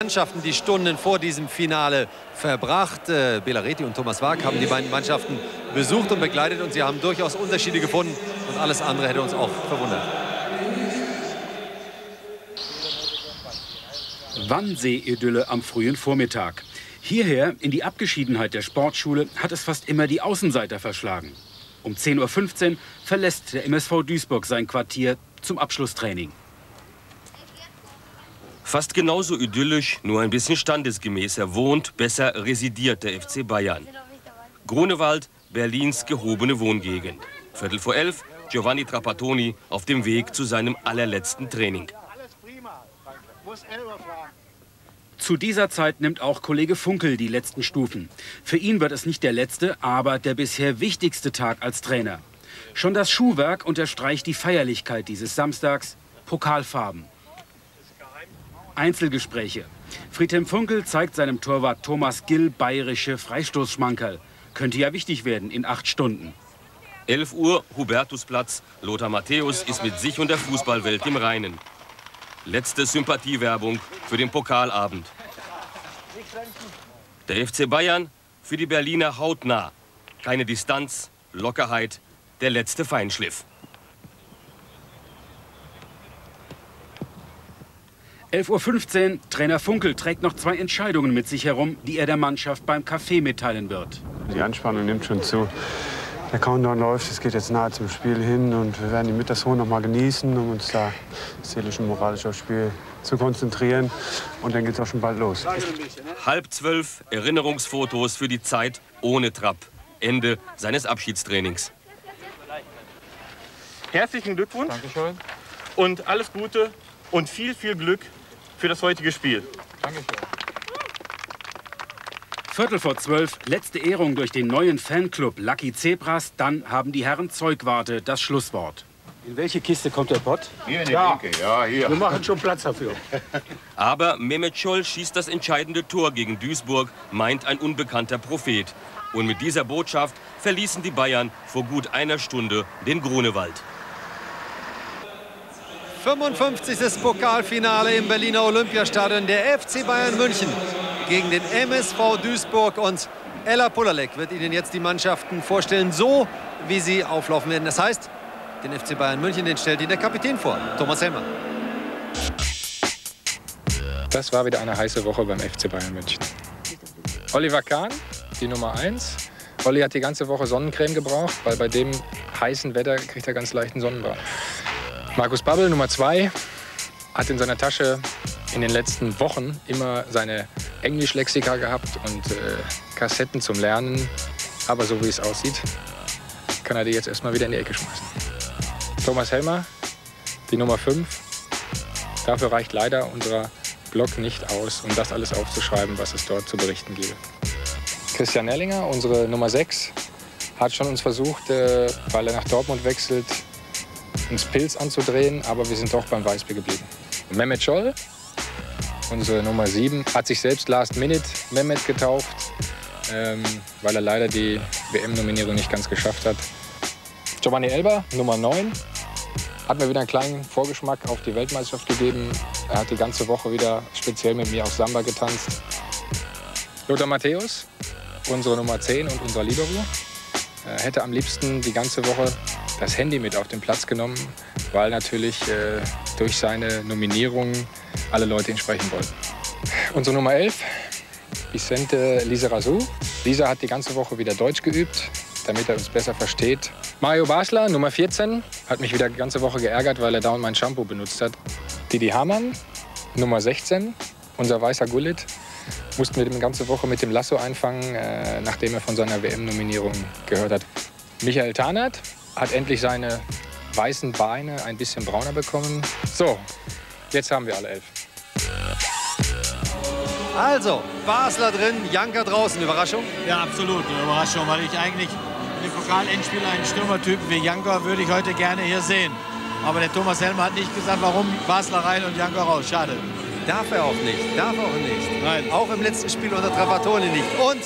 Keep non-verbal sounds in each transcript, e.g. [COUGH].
Mannschaften die Stunden vor diesem Finale verbracht. Äh, Belareti und Thomas Wag haben die beiden Mannschaften besucht und begleitet und sie haben durchaus Unterschiede gefunden und alles andere hätte uns auch verwundert. Wannsee-Idylle am frühen Vormittag. Hierher, in die Abgeschiedenheit der Sportschule, hat es fast immer die Außenseiter verschlagen. Um 10.15 Uhr verlässt der MSV Duisburg sein Quartier zum Abschlusstraining. Fast genauso idyllisch, nur ein bisschen standesgemäßer wohnt, besser residiert der FC Bayern. Grunewald, Berlins gehobene Wohngegend. Viertel vor elf, Giovanni Trapattoni auf dem Weg zu seinem allerletzten Training. Zu dieser Zeit nimmt auch Kollege Funkel die letzten Stufen. Für ihn wird es nicht der letzte, aber der bisher wichtigste Tag als Trainer. Schon das Schuhwerk unterstreicht die Feierlichkeit dieses Samstags. Pokalfarben. Einzelgespräche. Friedhelm Funkel zeigt seinem Torwart Thomas Gill bayerische Freistoßschmankerl. Könnte ja wichtig werden in acht Stunden. 11 Uhr, Hubertusplatz. Lothar Matthäus ist mit sich und der Fußballwelt im Reinen. Letzte Sympathiewerbung für den Pokalabend. Der FC Bayern für die Berliner hautnah. Keine Distanz, Lockerheit, der letzte Feinschliff. 11.15 Uhr, Trainer Funkel trägt noch zwei Entscheidungen mit sich herum, die er der Mannschaft beim Kaffee mitteilen wird. Die Anspannung nimmt schon zu. Der Countdown läuft, es geht jetzt nahe zum Spiel hin und wir werden die Mittagsruhe noch mal genießen, um uns da seelisch und moralisch aufs Spiel zu konzentrieren. Und dann geht es auch schon bald los. Halb zwölf Erinnerungsfotos für die Zeit ohne Trapp. Ende seines Abschiedstrainings. Herzlichen Glückwunsch. Dankeschön. Und alles Gute und viel, viel Glück für das heutige Spiel. Dankeschön. Viertel vor zwölf, letzte Ehrung durch den neuen Fanclub Lucky Zebras. Dann haben die Herren Zeugwarte das Schlusswort. In welche Kiste kommt der Pott? Hier in die ja. Ecke, ja, hier. Wir machen schon Platz dafür. [LAUGHS] Aber Mehmet Scholl schießt das entscheidende Tor gegen Duisburg, meint ein unbekannter Prophet. Und mit dieser Botschaft verließen die Bayern vor gut einer Stunde den Grunewald. 55. Pokalfinale im Berliner Olympiastadion. Der FC Bayern München gegen den MSV Duisburg. Und Ella Polalek wird Ihnen jetzt die Mannschaften vorstellen, so wie sie auflaufen werden. Das heißt, den FC Bayern München, den stellt Ihnen der Kapitän vor, Thomas Helmer. Das war wieder eine heiße Woche beim FC Bayern München. Oliver Kahn, die Nummer 1. Olli hat die ganze Woche Sonnencreme gebraucht, weil bei dem heißen Wetter kriegt er ganz leichten Sonnenbrand. Markus Babbel, Nummer 2, hat in seiner Tasche in den letzten Wochen immer seine Englischlexika gehabt und äh, Kassetten zum Lernen. Aber so wie es aussieht, kann er die jetzt erstmal wieder in die Ecke schmeißen. Thomas Helmer, die Nummer 5. Dafür reicht leider unser Blog nicht aus, um das alles aufzuschreiben, was es dort zu berichten gibt. Christian Erlinger, unsere Nummer 6, hat schon uns versucht, äh, weil er nach Dortmund wechselt, uns Pilz anzudrehen, aber wir sind doch beim Weißbier geblieben. Mehmet Scholl, unsere Nummer 7, hat sich selbst Last Minute Mehmet getauft, ähm, weil er leider die WM-Nominierung nicht ganz geschafft hat. Giovanni Elber, Nummer 9, hat mir wieder einen kleinen Vorgeschmack auf die Weltmeisterschaft gegeben. Er hat die ganze Woche wieder speziell mit mir auf Samba getanzt. Lothar Matthäus, unsere Nummer 10 und unser Libero, er hätte am liebsten die ganze Woche das Handy mit auf den Platz genommen, weil natürlich äh, durch seine Nominierung alle Leute ihn sprechen wollten. Unsere Nummer 11, Vicente Lisa Razou. Lisa hat die ganze Woche wieder Deutsch geübt, damit er uns besser versteht. Mario Basler, Nummer 14, hat mich wieder die ganze Woche geärgert, weil er dauernd mein Shampoo benutzt hat. Didi Hamann, Nummer 16, unser weißer Gullit, mussten wir die ganze Woche mit dem Lasso einfangen, äh, nachdem er von seiner WM-Nominierung gehört hat. Michael Tarnert, hat endlich seine weißen Beine ein bisschen brauner bekommen. So, jetzt haben wir alle elf. Also, Basler drin, Janker draußen. Überraschung? Ja, absolut. Eine Überraschung, weil ich eigentlich im Pokalendspiel einen Stürmertypen wie Janker würde ich heute gerne hier sehen. Aber der Thomas Helmer hat nicht gesagt, warum Basler rein und Janker raus. Schade. Darf er auch nicht, darf er auch nicht. Nein. Auch im letzten Spiel unter Trapattoni nicht. Und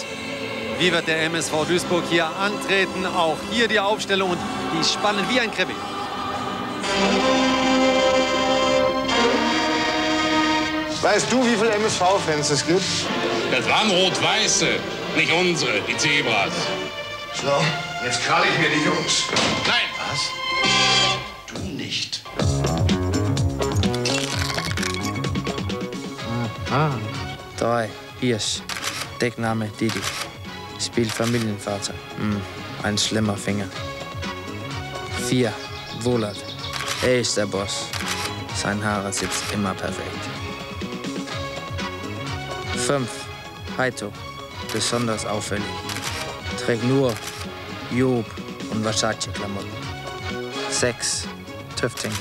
wie wird der MSV Duisburg hier antreten? Auch hier die Aufstellung und die spannen wie ein Krimi. Weißt du, wie viele MSV-Fans es gibt? Das waren Rot-Weiße, nicht unsere, die Zebras. So, jetzt krall ich mir die Jungs. Nein! Was? Du nicht. Ah. Drei. Hirsch. Deckname Didi. Spielt Familienvater. Hm, ein schlimmer Finger. Vier. Wohlert. Er ist der Boss. Sein Haare sitzt immer perfekt. Fünf. Heito. Besonders auffällig. Trägt nur Job und Versace-Klamotten. Sechs. Töfting.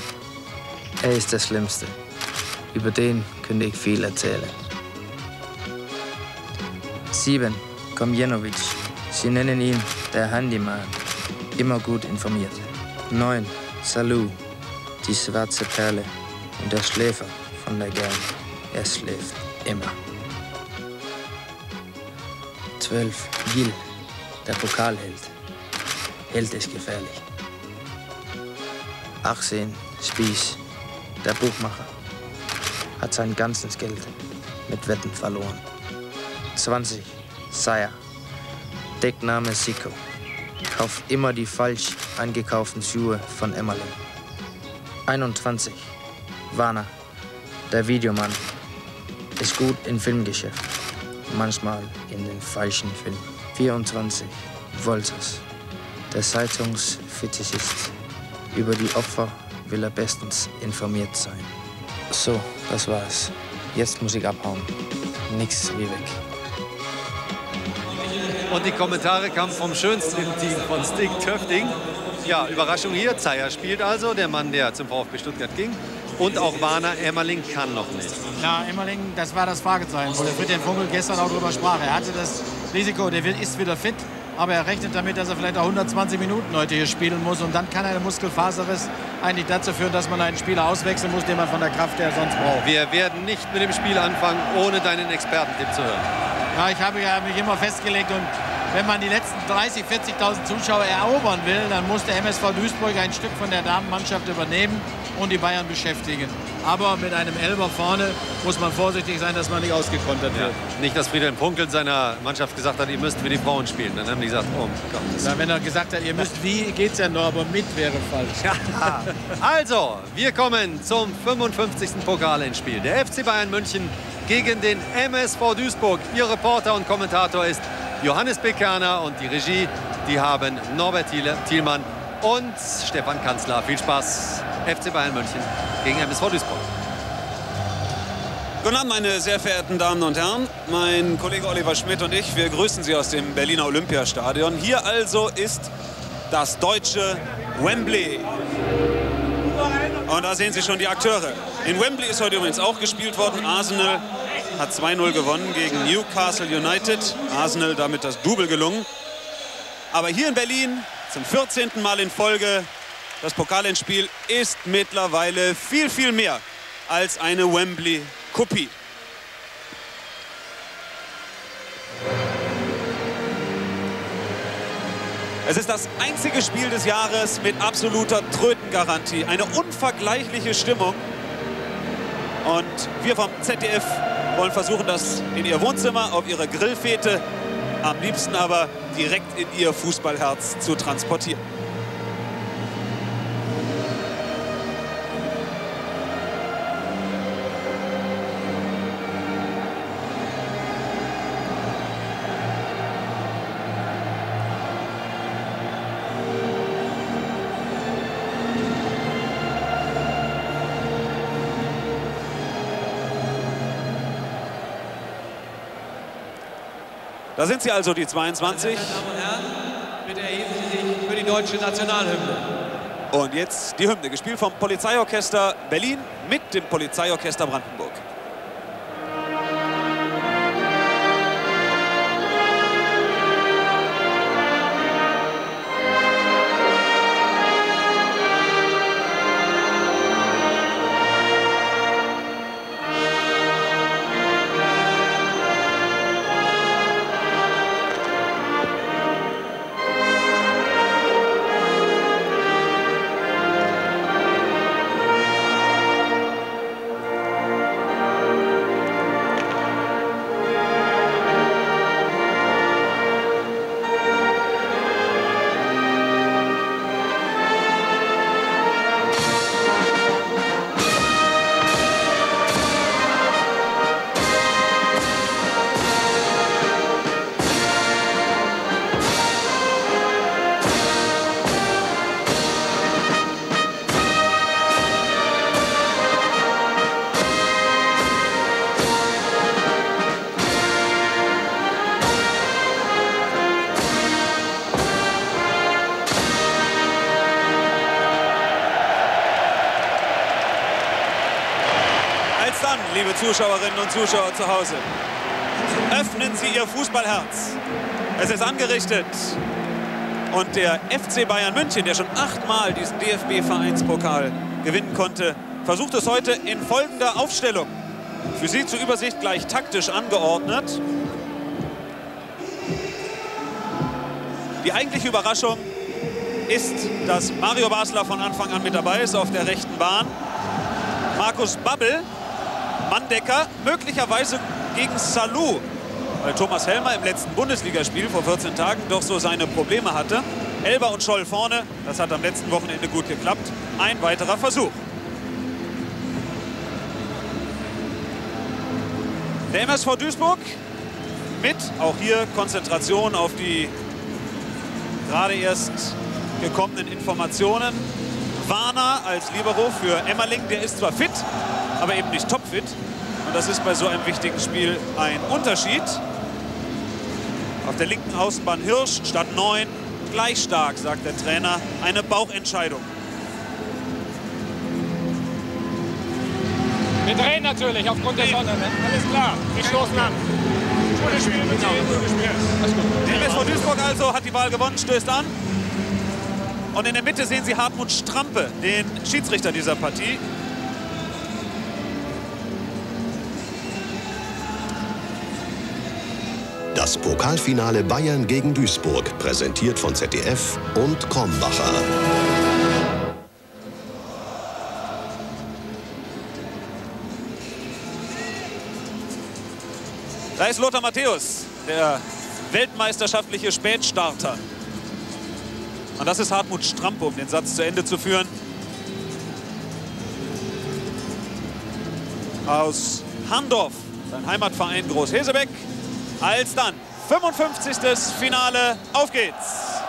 Er ist der Schlimmste. Über den könnte ich viel erzählen. 7. Komjenovic. Sie nennen ihn der Handyman. Immer gut informiert. 9. Salou. Die schwarze Perle und der Schläfer von der Gang. Er schläft immer. 12. Gil. Der Pokalheld. Held ist gefährlich. 18. Spieß. Der Buchmacher. Hat sein ganzes Geld mit Wetten verloren. 20. Saya. Deckname Siko. Kauft immer die falsch eingekauften Schuhe von Emmerling. 21. Warner. Der Videomann. Ist gut im Filmgeschäft. Manchmal in den falschen Filmen. 24. Wolters. Der Zeitungsfetischist. Über die Opfer will er bestens informiert sein. So, das war's. Jetzt muss ich abhauen. Nix wie weg. Und die Kommentare kamen vom schönsten Team, von Stig Töfting. Ja, Überraschung hier. Zeyer spielt also, der Mann, der zum VfB Stuttgart ging. Und auch Warner Emmerling kann noch nicht. Ja, Emmerling, das war das Fragezeichen, wo der Friedhelm Funkel gestern auch drüber sprach. Er hatte das Risiko, der ist wieder fit, aber er rechnet damit, dass er vielleicht auch 120 Minuten heute hier spielen muss. Und dann kann ein Muskelfaserriss eigentlich dazu führen, dass man einen Spieler auswechseln muss, den man von der Kraft her sonst braucht. Wir werden nicht mit dem Spiel anfangen, ohne deinen Expertentipp zu hören. Ja, ich habe ja mich immer festgelegt und wenn man die letzten 30.000, 40.000 Zuschauer erobern will, dann muss der MSV Duisburg ein Stück von der Damenmannschaft übernehmen und die Bayern beschäftigen. Aber mit einem Elber vorne muss man vorsichtig sein, dass man nicht ausgekontert wird. Ja. Nicht, dass Friedhelm Funkel seiner Mannschaft gesagt hat, ihr müsst wie die Frauen spielen. Dann haben die gesagt, oh Gott. Wenn er gesagt hat, ihr müsst wie, geht's ja noch, aber mit wäre falsch. Ja. Also, wir kommen zum 55. Pokalendspiel. Der FC Bayern München gegen den MSV Duisburg. Ihr Reporter und Kommentator ist Johannes Bekerner und die Regie, die haben Norbert Thielmann und Stefan Kanzler. Viel Spaß. FC Bayern München gegen MSV Duisburg. Guten Abend, meine sehr verehrten Damen und Herren. Mein Kollege Oliver Schmidt und ich, wir grüßen Sie aus dem Berliner Olympiastadion. Hier also ist das deutsche Wembley. Und da sehen Sie schon die Akteure. In Wembley ist heute übrigens auch gespielt worden. Arsenal hat 2-0 gewonnen gegen Newcastle United. Arsenal damit das Double gelungen. Aber hier in Berlin zum 14. Mal in Folge das Pokalendspiel ist mittlerweile viel, viel mehr als eine Wembley-Kopie. Es ist das einzige Spiel des Jahres mit absoluter Trötengarantie. Eine unvergleichliche Stimmung. Und wir vom ZDF wollen versuchen, das in ihr Wohnzimmer, auf ihre Grillfete, am liebsten aber direkt in ihr Fußballherz zu transportieren. Da sind sie also, die 22. Meine Damen und Herren, bitte erheben Sie sich für die deutsche Nationalhymne. Und jetzt die Hymne, gespielt vom Polizeiorchester Berlin mit dem Polizeiorchester Brandenburg. Zuschauerinnen und Zuschauer zu Hause. Öffnen Sie Ihr Fußballherz. Es ist angerichtet. Und der FC Bayern München, der schon achtmal diesen DFB-Vereinspokal gewinnen konnte, versucht es heute in folgender Aufstellung. Für Sie zur Übersicht gleich taktisch angeordnet. Die eigentliche Überraschung ist, dass Mario Basler von Anfang an mit dabei ist auf der rechten Bahn. Markus Babbel, Manndecker, möglicherweise gegen Salou, weil Thomas Helmer im letzten Bundesligaspiel vor 14 Tagen doch so seine Probleme hatte. Elber und Scholl vorne, das hat am letzten Wochenende gut geklappt. Ein weiterer Versuch. Der MSV Duisburg mit auch hier Konzentration auf die gerade erst gekommenen Informationen. Warner als Libero für Emmerling, der ist zwar fit, aber eben nicht topfit. Und das ist bei so einem wichtigen Spiel ein Unterschied. Auf der linken Außenbahn Hirsch statt 9, gleich stark, sagt der Trainer. Eine Bauchentscheidung. Wir drehen natürlich aufgrund der Sonne. Ne? Alles klar. Wir stoßen an. Gutes Spiel, gut. Der MSV Duisburg also hat die Wahl gewonnen, stößt an. Und in der Mitte sehen Sie Hartmut Strampe, den Schiedsrichter dieser Partie. Das Pokalfinale Bayern gegen Duisburg, präsentiert von ZDF und Krombacher. Da ist Lothar Matthäus, der weltmeisterschaftliche Spätstarter. Und das ist Hartmut Strampe, um den Satz zu Ende zu führen. Aus Handorf, sein Heimatverein Groß-Hesebeck. Als dann 55. Finale. Auf geht's.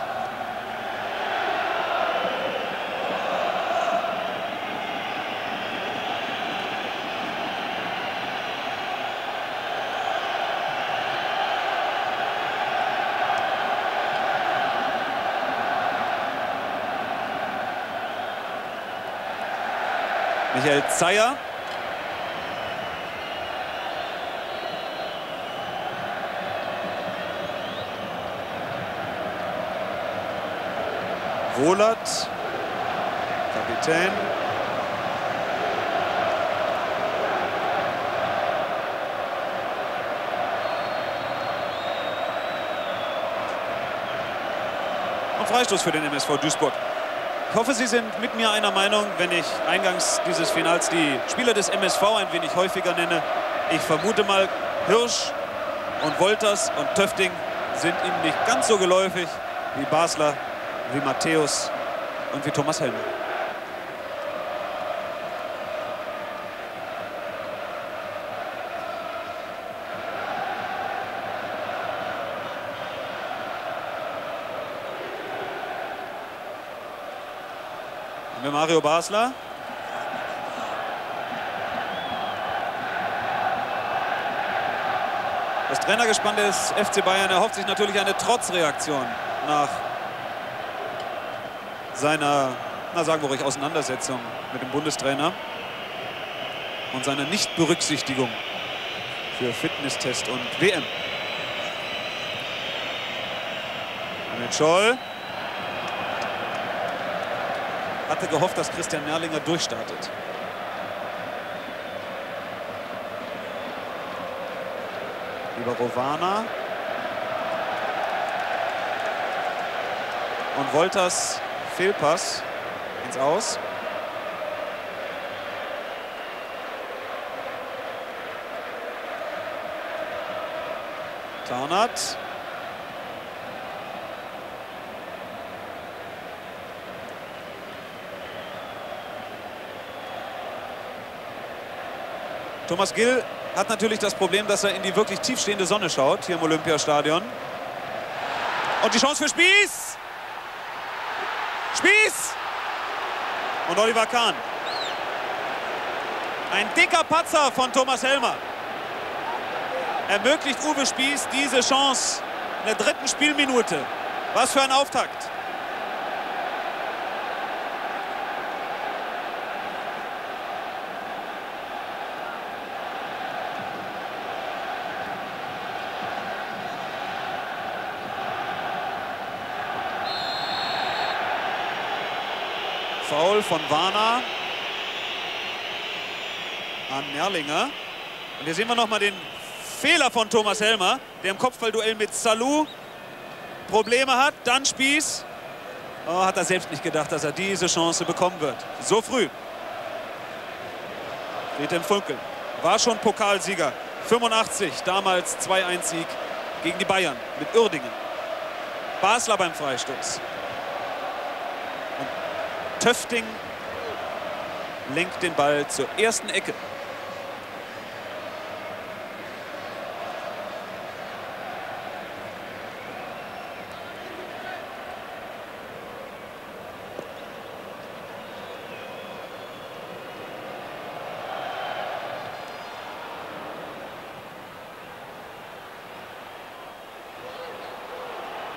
Michael Zeyer. Wohlert, Kapitän. Und Freistoß für den MSV Duisburg. Ich hoffe, Sie sind mit mir einer Meinung, wenn ich eingangs dieses Finals die Spieler des MSV ein wenig häufiger nenne. Ich vermute mal, Hirsch und Wolters und Töfting sind Ihnen nicht ganz so geläufig wie Basler, wie Matthäus und wie Thomas Helmer. Haben Mario Basler. Das Trainergespann des FC Bayern erhofft sich natürlich eine Trotzreaktion nach seiner, na sagen wir ruhig, Auseinandersetzung mit dem Bundestrainer und seiner Nichtberücksichtigung für Fitnesstest und WM. Mit Scholl hatte gehofft, dass Christian Merlinger durchstartet. Über Rovana. Und Wolters Fehlpass ins Aus. Tarnat. Thomas Gill hat natürlich das Problem, dass er in die wirklich tiefstehende Sonne schaut, hier im Olympiastadion. Und die Chance für. Spieß. Und Oliver Kahn. Ein dicker Patzer von Thomas Helmer. Ermöglicht Uwe Spieß diese Chance in der dritten Spielminute. Was für ein Auftakt. Foul von Warner an Merlinger. Und hier sehen wir noch mal den Fehler von Thomas Helmer, der im Kopfballduell mit Salou Probleme hat. Dann Spieß. Oh, hat er selbst nicht gedacht, dass er diese Chance bekommen wird. So früh. Friedhelm Funkel war schon Pokalsieger. 85, damals 2-1-Sieg gegen die Bayern mit Uerdingen. Basler beim Freistoß. Töfting lenkt den Ball zur ersten Ecke.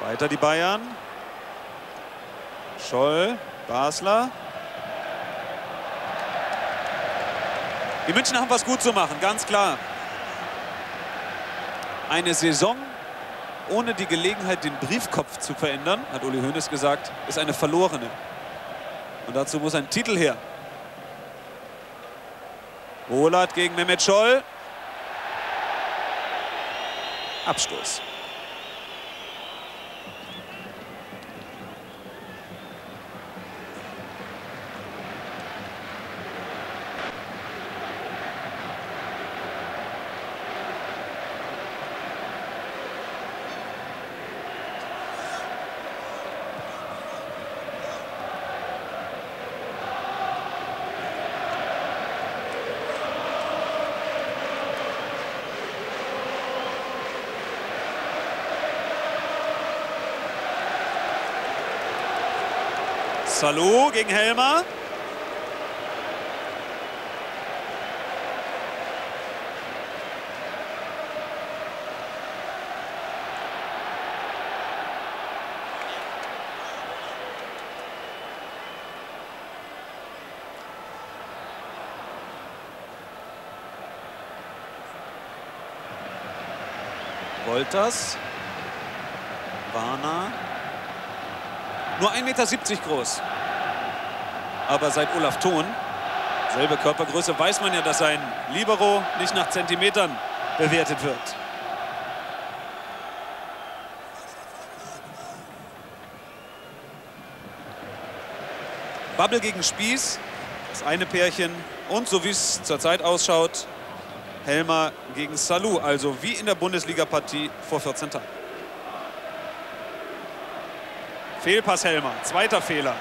Weiter die Bayern. Scholl, Basler. Die München haben was gut zu machen, ganz klar. Eine Saison ohne die Gelegenheit, den Briefkopf zu verändern, hat Uli Hoeneß gesagt, ist eine verlorene. Und dazu muss ein Titel her. Wohlert gegen Mehmet Scholl. Abstoß. Salou gegen Helmer. Wolters. Warner. Nur 1,70 Meter groß. Aber seit Olaf Thon, selbe Körpergröße, weiß man ja, dass ein Libero nicht nach Zentimetern bewertet wird. Bubble gegen Spieß, das eine Pärchen. Und so wie es zurzeit ausschaut, Helmer gegen Salou. Also wie in der Bundesliga-Partie vor 14 Tagen. Fehlpass Helmer, zweiter Fehler.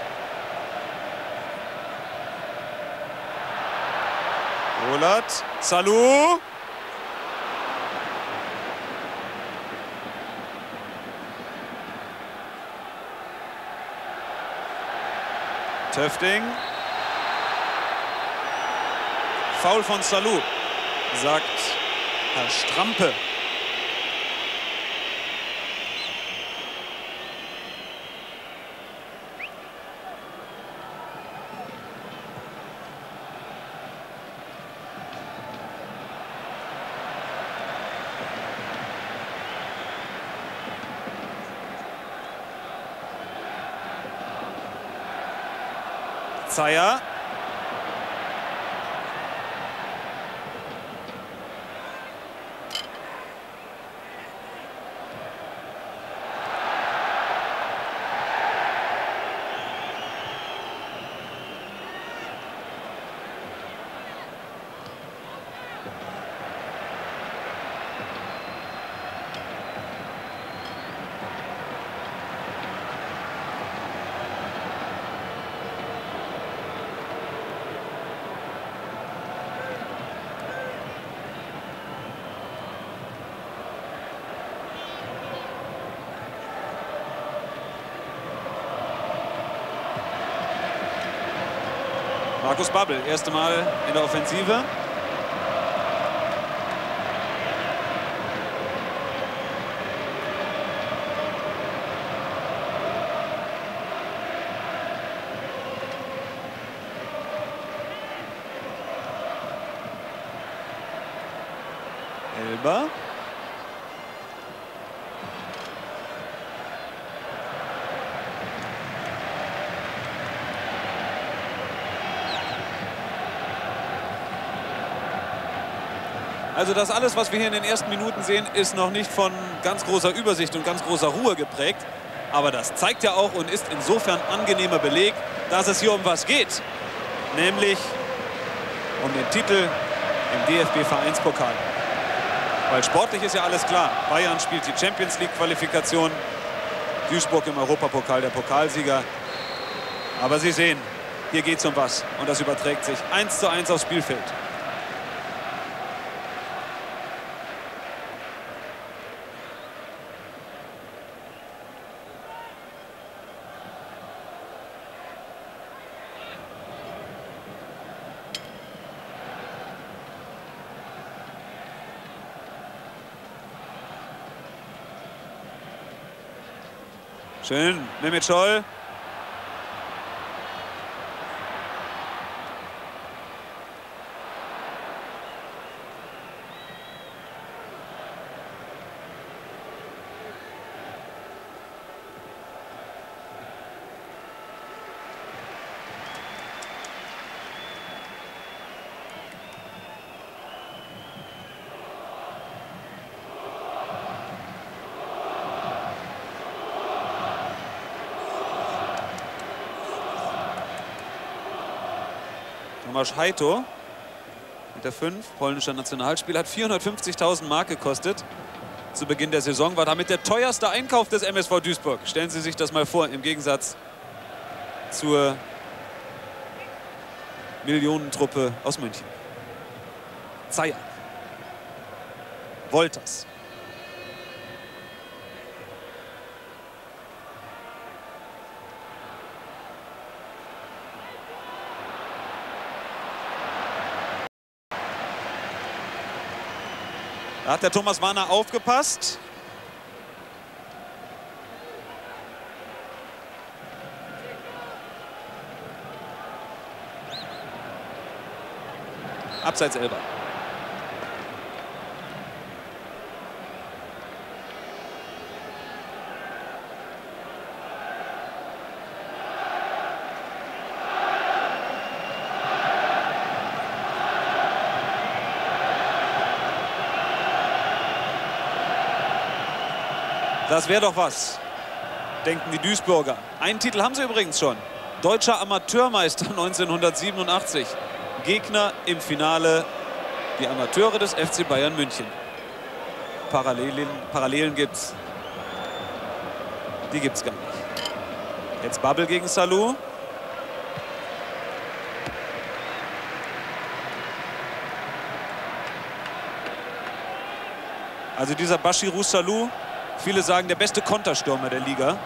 Rolat, Salou. Töfting. Foul von Salou, sagt Herr Strampe. Zeyer. Markus Babbel, erste Mal in der Offensive. Elber. Also das alles, was wir hier in den ersten Minuten sehen, ist noch nicht von ganz großer Übersicht und ganz großer Ruhe geprägt. Aber das zeigt ja auch und ist insofern angenehmer Beleg, dass es hier um was geht. Nämlich um den Titel im DFB-Vereinspokal. Weil sportlich ist ja alles klar. Bayern spielt die Champions League-Qualifikation. Duisburg im Europapokal der Pokalsieger. Aber Sie sehen, hier geht es um was. Und das überträgt sich 1 zu 1 aufs Spielfeld. Schön, Mehmet Scholl. Tomasz Heito mit der 5, polnischer Nationalspieler, hat 450.000 Mark gekostet. Zu Beginn der Saison war damit der teuerste Einkauf des MSV Duisburg. Stellen Sie sich das mal vor, im Gegensatz zur Millionentruppe aus München. Zeyer. Wolters. Da hat der Thomas Warner aufgepasst. Abseits Elber. Das wäre doch was, denken die Duisburger. Einen Titel haben sie übrigens schon. Deutscher Amateurmeister [LAUGHS] 1987. Gegner im Finale die Amateure des FC Bayern München. Parallelen, Parallelen gibt's. Die gibt's gar nicht. Jetzt Bubble gegen Salou. Also dieser Bashirou Salou Viele sagen, der beste Konterstürmer der Liga.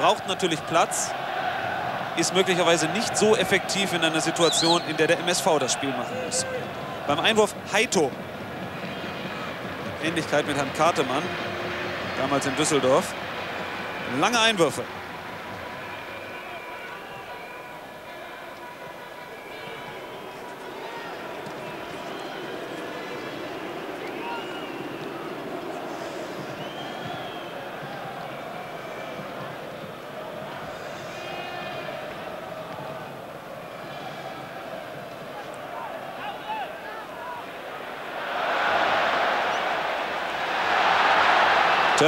Braucht natürlich Platz. Ist möglicherweise nicht so effektiv in einer Situation, in der der MSV das Spiel machen muss. Beim Einwurf Heito. Ähnlichkeit mit Herrn Kartemann. Damals in Düsseldorf. Lange Einwürfe.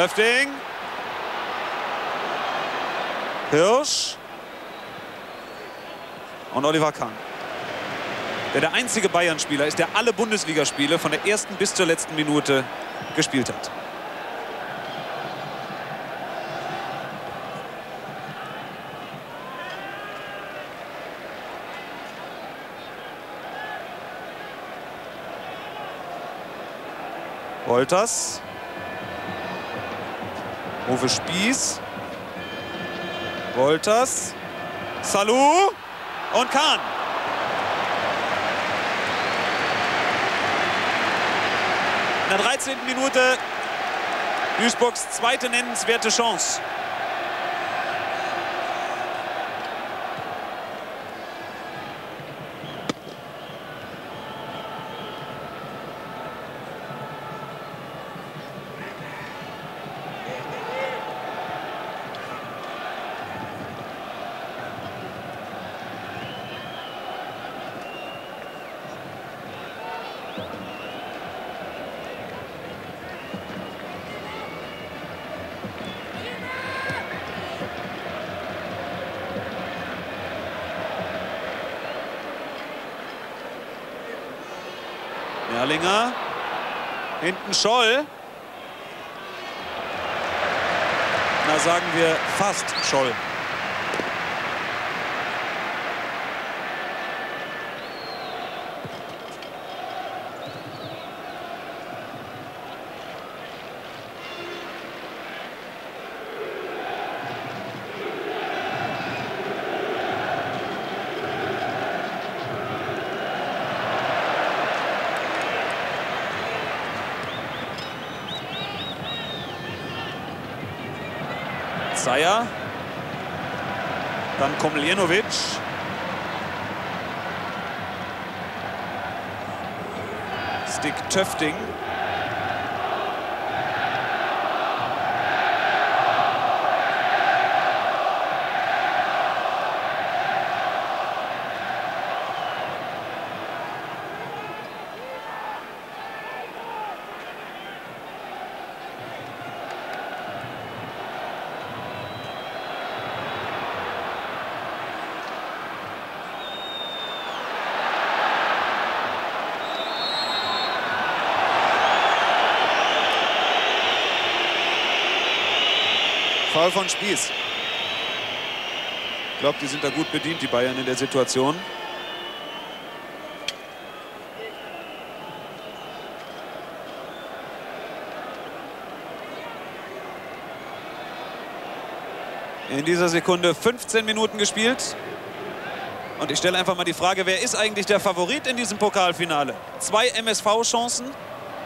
Töfting. Hirsch. Und Oliver Kahn. Der der einzige Bayern-Spieler ist, der alle Bundesligaspiele von der ersten bis zur letzten Minute gespielt hat. Wolters. Uwe Spieß. Wolters. Salou. Und Kahn. In der 13. Minute Duisburgs zweite nennenswerte Chance. Erlinger. Hinten Scholl. Na, sagen wir fast Scholl. Dann Komljenovic. Stick Töfting. Foul von Spieß. Ich glaube, die sind da gut bedient, die Bayern in der Situation. In dieser Sekunde 15 Minuten gespielt. Und ich stelle einfach mal die Frage, wer ist eigentlich der Favorit in diesem Pokalfinale? Zwei MSV-Chancen.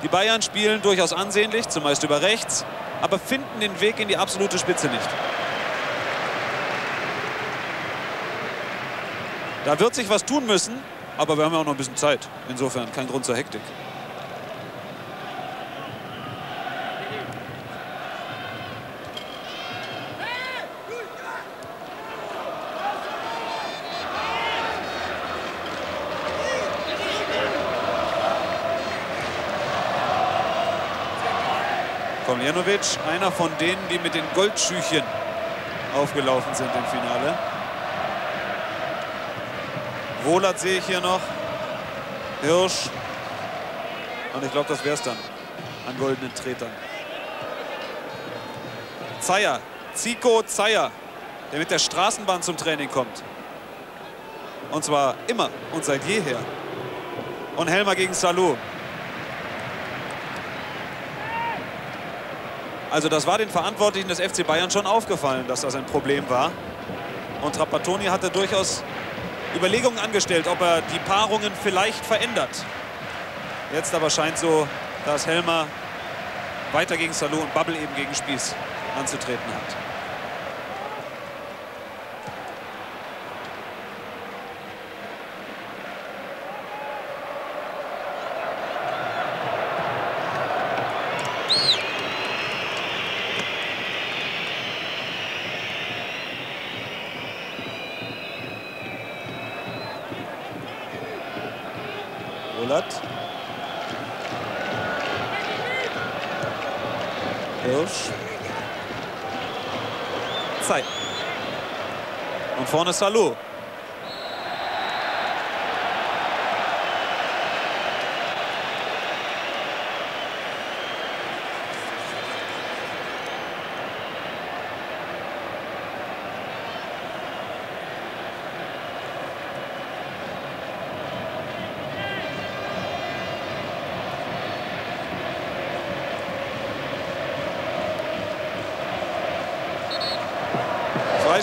Die Bayern spielen durchaus ansehnlich, zumeist über rechts, aber finden den Weg in die absolute Spitze nicht. Da wird sich was tun müssen, aber wir haben ja auch noch ein bisschen Zeit. Insofern kein Grund zur Hektik. Komljenovic, einer von denen, die mit den Goldschüchen aufgelaufen sind im Finale. Wohlert sehe ich hier noch. Hirsch. Und ich glaube, das wäre es dann an goldenen Tretern. Zeyer, Zico Zeyer, der mit der Straßenbahn zum Training kommt. Und zwar immer und seit jeher. Und Helmer gegen Salou. Also das war den Verantwortlichen des FC Bayern schon aufgefallen, dass das ein Problem war. Und Trapattoni hatte durchaus Überlegungen angestellt, ob er die Paarungen vielleicht verändert. Jetzt aber scheint so, dass Helmer weiter gegen Salou und Bubble eben gegen Spieß anzutreten hat. Wohlert. Hirsch. Zeit. Und vorne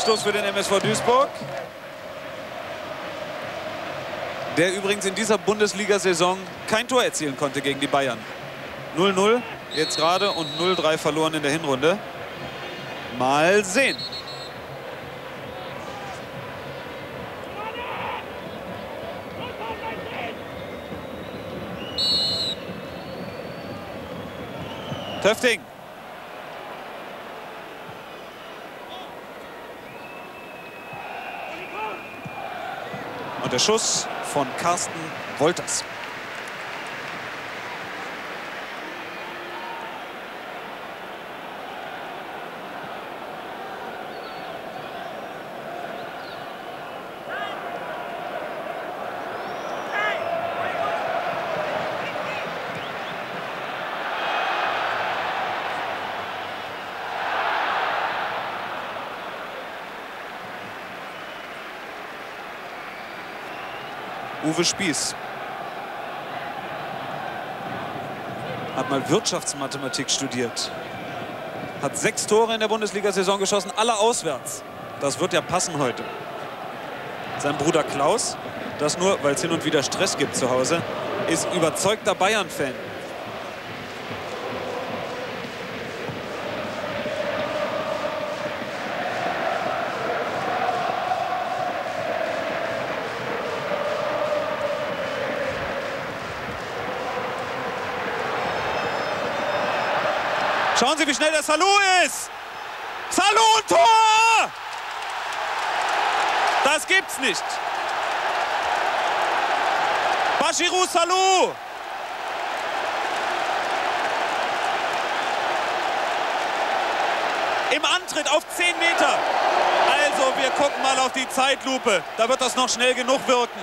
Freistoß für den MSV Duisburg. Der übrigens in dieser Bundesliga-Saison kein Tor erzielen konnte gegen die Bayern. 0-0 jetzt gerade und 0-3 verloren in der Hinrunde. Mal sehen. Töfting. Der Schuss von Carsten Wolters. Uwe Spieß. Hat mal Wirtschaftsmathematik studiert. Hat sechs Tore in der Bundesliga-Saison geschossen, alle auswärts. Das wird ja passen heute. Sein Bruder Klaus, das nur, weil es hin und wieder Stress gibt zu Hause, ist überzeugter Bayern-Fan. Der Salou ist. Salou Tor! Das gibt's nicht. Bashirou Salou. Im Antritt auf 10 Meter. Also, wir gucken mal auf die Zeitlupe. Da wird das noch schnell genug wirken.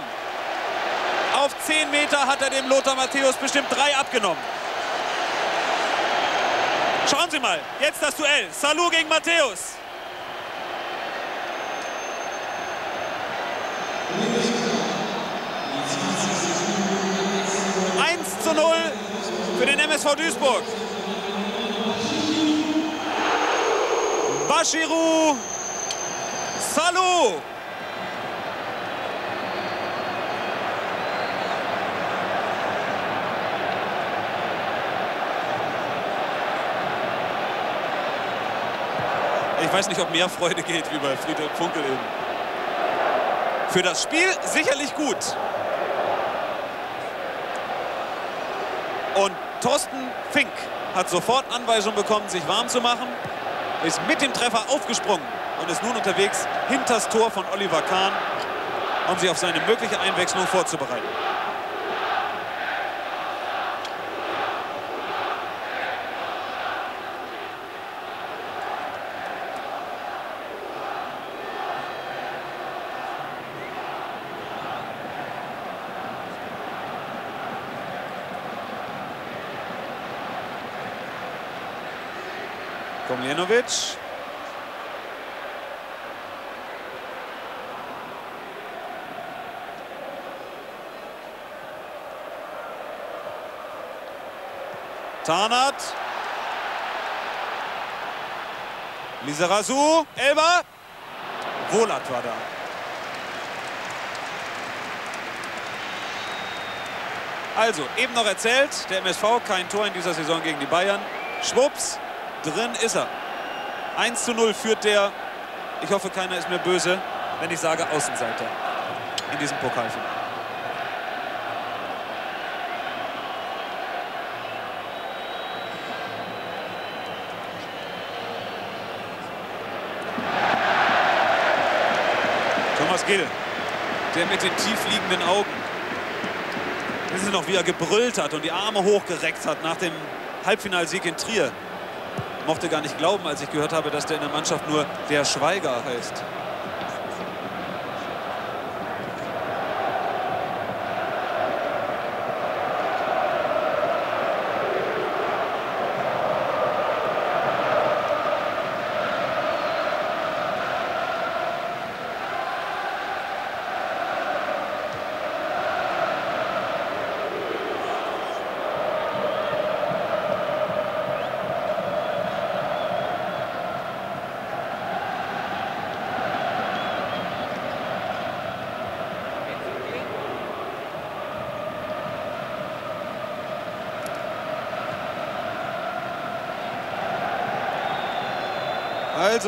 Auf 10 Meter hat er dem Lothar Matthäus bestimmt drei abgenommen. Schauen Sie mal, jetzt das Duell. Salou gegen Matthäus. Zu null für den MSV Duisburg. Bashirou Salou. Weiß nicht, ob mehr Freude geht wie bei Friedhelm Funkel eben. Für das Spiel sicherlich gut. Und Thorsten Fink hat sofort Anweisung bekommen, sich warm zu machen. Ist mit dem Treffer aufgesprungen und ist nun unterwegs hinters Tor von Oliver Kahn, um sich auf seine mögliche Einwechslung vorzubereiten. Komljenovic. Tarnat. Lizarazu. Elber. Wohlat war da. Also, eben noch erzählt, der MSV kein Tor in dieser Saison gegen die Bayern. Schwupps, drin ist er. 1 zu 0 führt der, ich hoffe, keiner ist mir böse, wenn ich sage Außenseiter in diesem Pokalfinale. Thomas Gill, der mit den tief liegenden Augen. Wissen Sie noch, wie er gebrüllt hat und die Arme hochgereckt hat nach dem Halbfinalsieg in Trier. Mochte gar nicht glauben, als ich gehört habe, dass der in der Mannschaft nur der Schweiger heißt.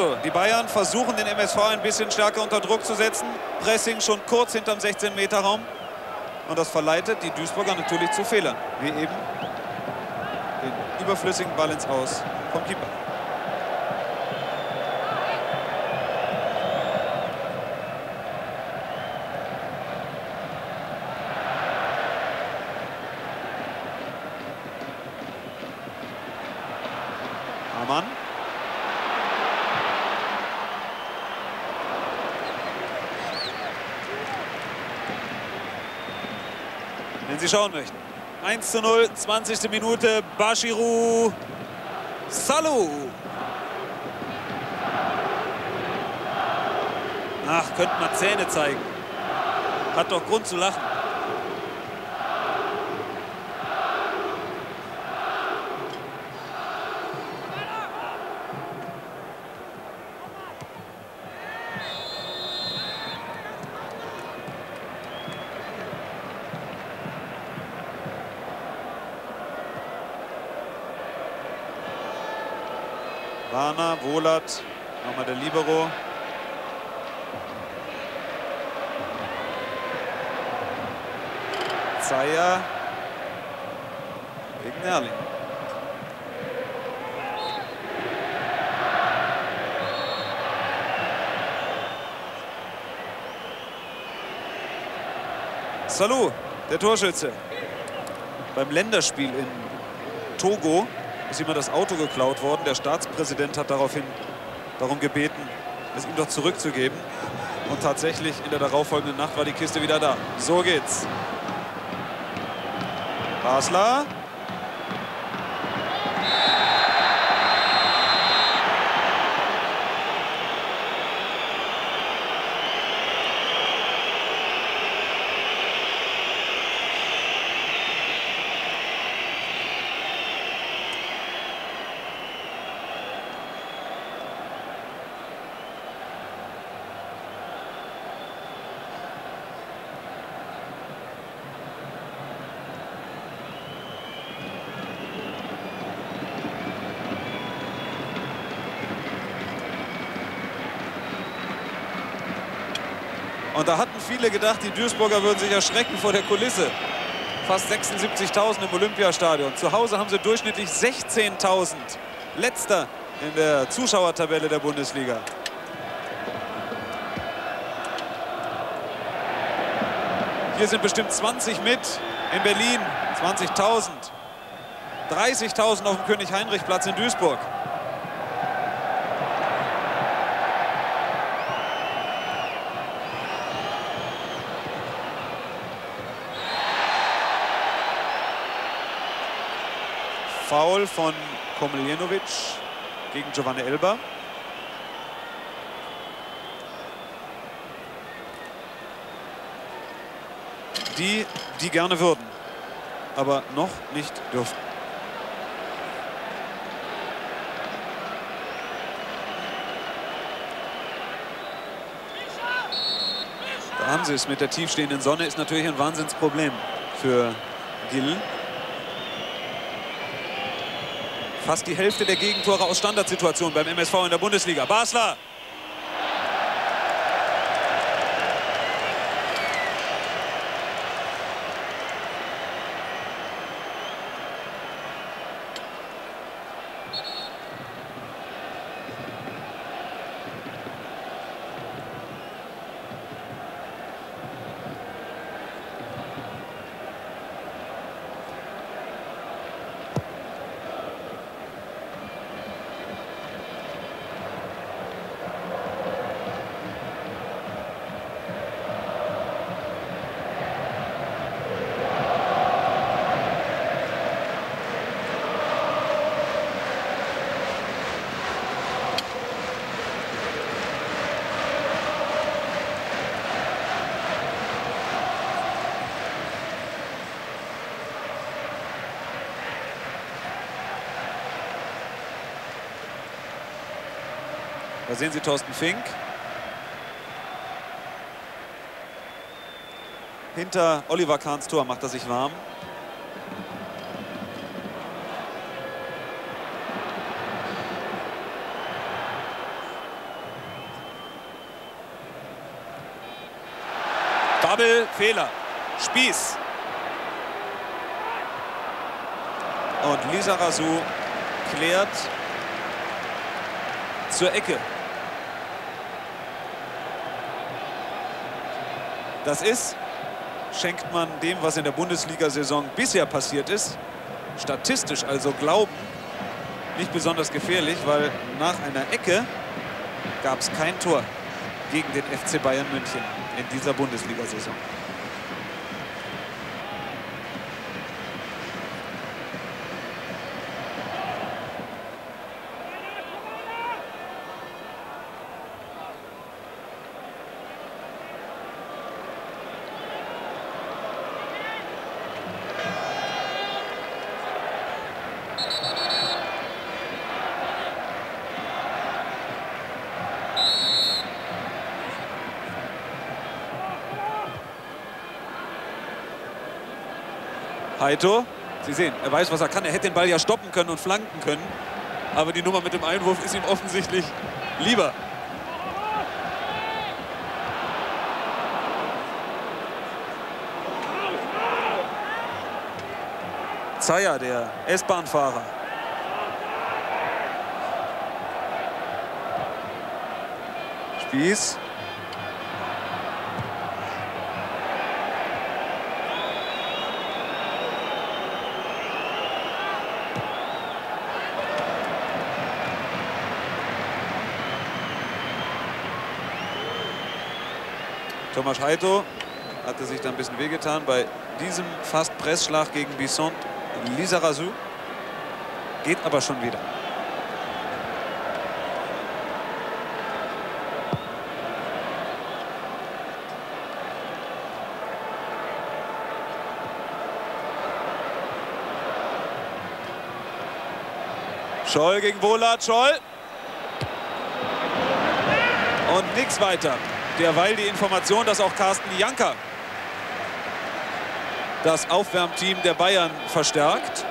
Also, die Bayern versuchen den MSV ein bisschen stärker unter Druck zu setzen. Pressing schon kurz hinterm 16-Meter-Raum. Und das verleitet die Duisburger natürlich zu Fehlern. Wie eben den überflüssigen Ball ins Aus vom Keeper. Amann. wenn Sie schauen möchten. 1 zu 0, 20. Minute, Bashirou Salou. Ach, könnte man Zähne zeigen. Hat doch Grund zu lachen. Wohlert, nochmal der Libero. Zeyer gegen Erling. Salou, der Torschütze. Beim Länderspiel in Togo ist ihm das Auto geklaut worden. Der Staatspräsident hat daraufhin darum gebeten, es ihm doch zurückzugeben. Und tatsächlich in der darauffolgenden Nacht war die Kiste wieder da. So geht's. Basler. Viele gedacht, die Duisburger würden sich erschrecken vor der Kulisse. Fast 76.000 im Olympiastadion. Zu Hause haben sie durchschnittlich 16.000. Letzter in der Zuschauertabelle der Bundesliga. Hier sind bestimmt 20 mit in Berlin. 20.000. 30.000 auf dem König-Heinrich-Platz in Duisburg. Foul von Komeljenovic gegen Giovanni Elber. Die, die gerne würden, aber noch nicht dürfen. Sie es mit der tiefstehenden Sonne. Ist natürlich ein Wahnsinnsproblem für Gill. Fast die Hälfte der Gegentore aus Standardsituationen beim MSV in der Bundesliga. Basler. Sehen Sie Thorsten Fink. Hinter Oliver Kahns Tor macht er sich warm. Double, Fehler. Spieß. Und Lisa Razou klärt zur Ecke. Das ist, schenkt man dem, was in der Bundesliga-Saison bisher passiert ist, statistisch also Glauben, nicht besonders gefährlich, weil nach einer Ecke gab es kein Tor gegen den FC Bayern München in dieser Bundesliga-Saison. Heito, Sie sehen, er weiß, was er kann. Er hätte den Ball ja stoppen können und flanken können. Aber die Nummer mit dem Einwurf ist ihm offensichtlich lieber. Zeyer, der S-Bahn-Fahrer. Spieß. Thomas Heito hatte sich dann ein bisschen wehgetan bei diesem fast Pressschlag gegen Bisson. Lisa Razou geht aber schon wieder. Scholl gegen Wohlert, Scholl. Und nichts weiter. Derweil die Information, dass auch Carsten Janker das Aufwärmteam der Bayern verstärkt.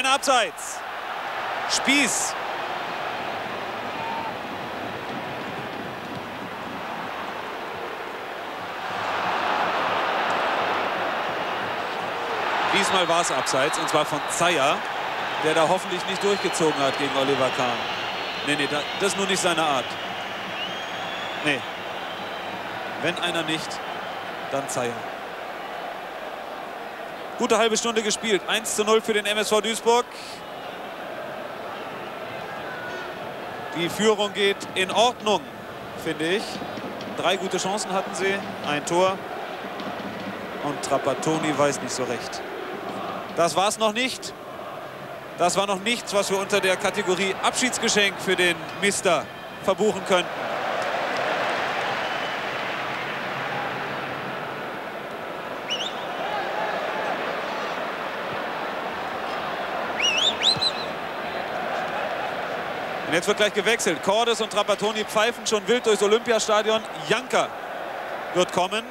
Keine Abseits. Spieß. Diesmal war es Abseits und zwar von Zeyer, der da hoffentlich nicht durchgezogen hat gegen Oliver Kahn. Nee, nee, das ist nur nicht seine Art. Nee. Wenn einer nicht, dann Zeyer. Gute halbe Stunde gespielt. 1 zu 0 für den MSV Duisburg. Die Führung geht in Ordnung, finde ich. Drei gute Chancen hatten sie, ein Tor. Und Trapattoni weiß nicht so recht. Das war es noch nicht. Das war noch nichts, was wir unter der Kategorie Abschiedsgeschenk für den Mister verbuchen könnten. Und jetzt wird gleich gewechselt. Cordes und Trapattoni pfeifen schon wild durchs Olympiastadion. Janka wird kommen.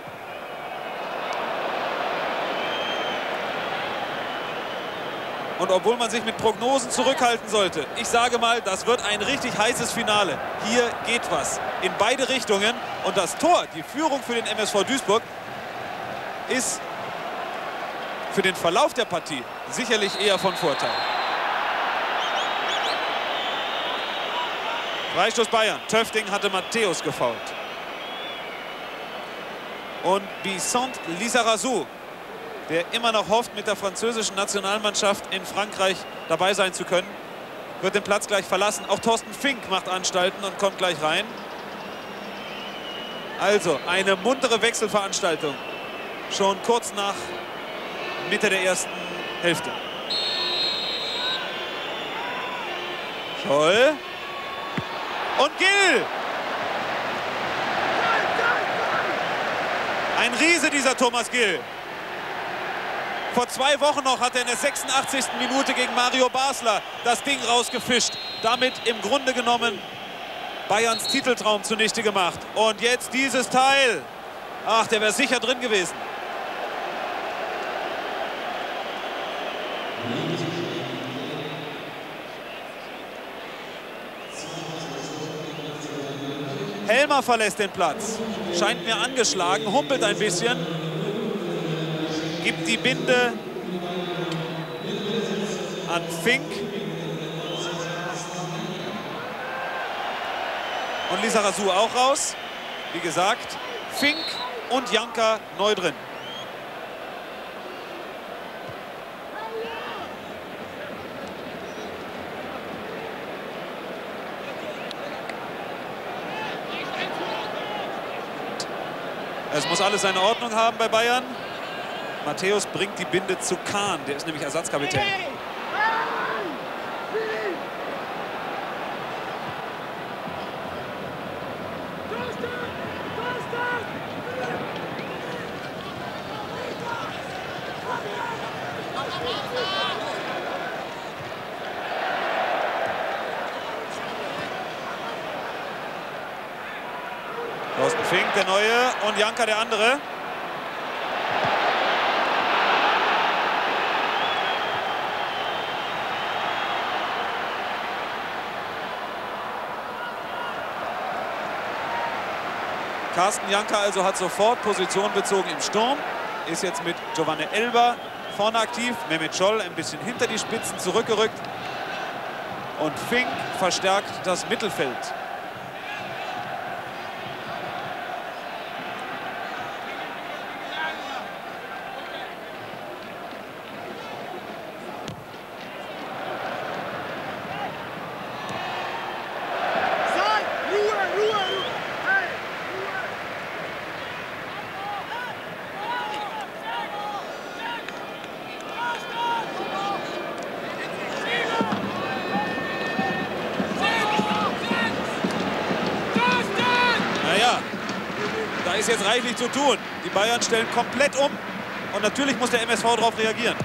Und obwohl man sich mit Prognosen zurückhalten sollte, ich sage mal, das wird ein richtig heißes Finale. Hier geht was in beide Richtungen. Und das Tor, die Führung für den MSV Duisburg, ist für den Verlauf der Partie sicherlich eher von Vorteil. Freistoß Bayern. Töfting hatte Matthäus gefault. Und Bissant Lizarazu, der immer noch hofft, mit der französischen Nationalmannschaft in Frankreich dabei sein zu können, wird den Platz gleich verlassen. Auch Thorsten Fink macht Anstalten und kommt gleich rein. Also eine muntere Wechselveranstaltung. Schon kurz nach Mitte der ersten Hälfte. Scholl. Und Gill. Ein Riese, dieser Thomas Gill. Vor zwei Wochen noch hat er in der 86. Minute gegen Mario Basler das Ding rausgefischt. Damit im Grunde genommen Bayerns Titeltraum zunichte gemacht. Und jetzt dieses Teil. Ach, der wäre sicher drin gewesen. Helmer verlässt den Platz. Scheint mir angeschlagen, humpelt ein bisschen. Gibt die Binde an Fink. Und Lisa Rasu auch raus. Wie gesagt, Fink und Janka neu drin. Es muss alles seine Ordnung haben bei Bayern. Matthäus bringt die Binde zu Kahn. Der ist nämlich Ersatzkapitän. Thorsten Fink, der Neue, und Janka, der andere. Carsten Janka also hat sofort Position bezogen im Sturm. Ist jetzt mit Giovanni Elber vorne aktiv. Mehmet Scholl ein bisschen hinter die Spitzen zurückgerückt. Und Fink verstärkt das Mittelfeld. Naja, da ist jetzt reichlich zu tun. Die Bayern stellen komplett um. Und natürlich muss der MSV darauf reagieren.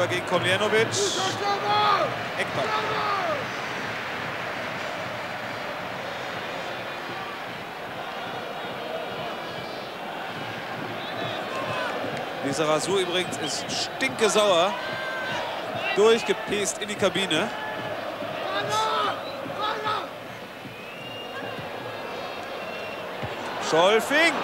Elber gegen Komljenovic. Eckball. Lisa Rasur übrigens ist stinkesauer. Durchgepest in die Kabine. Scholl-Fink.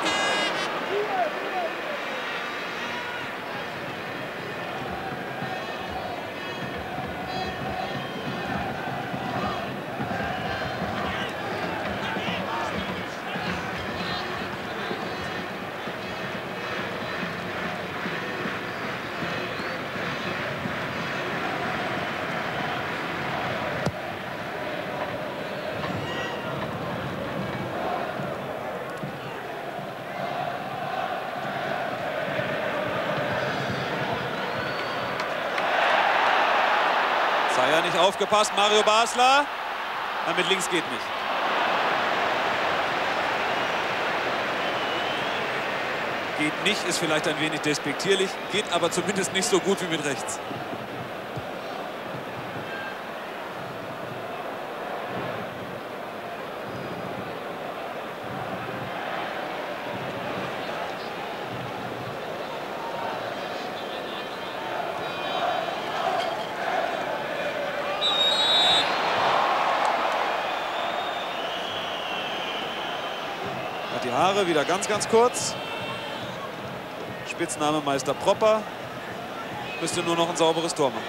Zeier nicht aufgepasst. Mario Basler. Damit links geht nicht. Geht nicht, ist vielleicht ein wenig despektierlich, geht aber zumindest nicht so gut wie mit rechts. Hat die Haare wieder ganz, ganz kurz. Spitzname Meister Propper. Müsste nur noch ein sauberes Tor machen.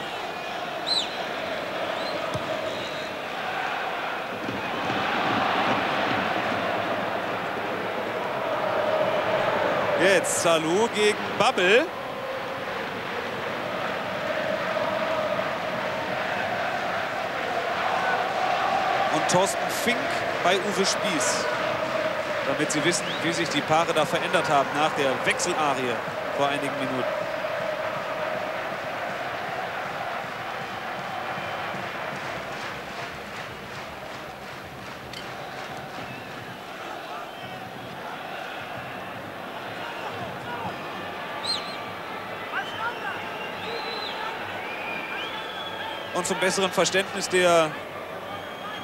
Jetzt Salou gegen Babbel. Und Thorsten Fink bei Uwe Spieß. Damit Sie wissen, wie sich die Paare da verändert haben nach der Wechselarie vor einigen Minuten. Und zum besseren Verständnis der,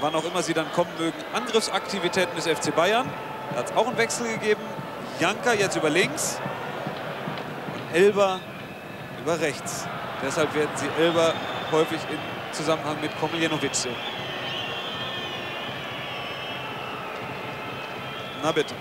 wann auch immer sie dann kommen mögen, Angriffsaktivitäten des FC Bayern. Da hat es auch einen Wechsel gegeben. Janka jetzt über links und Elber über rechts. Deshalb werden sie Elber häufig im Zusammenhang mit Komiljanovic sehen. Na bitte.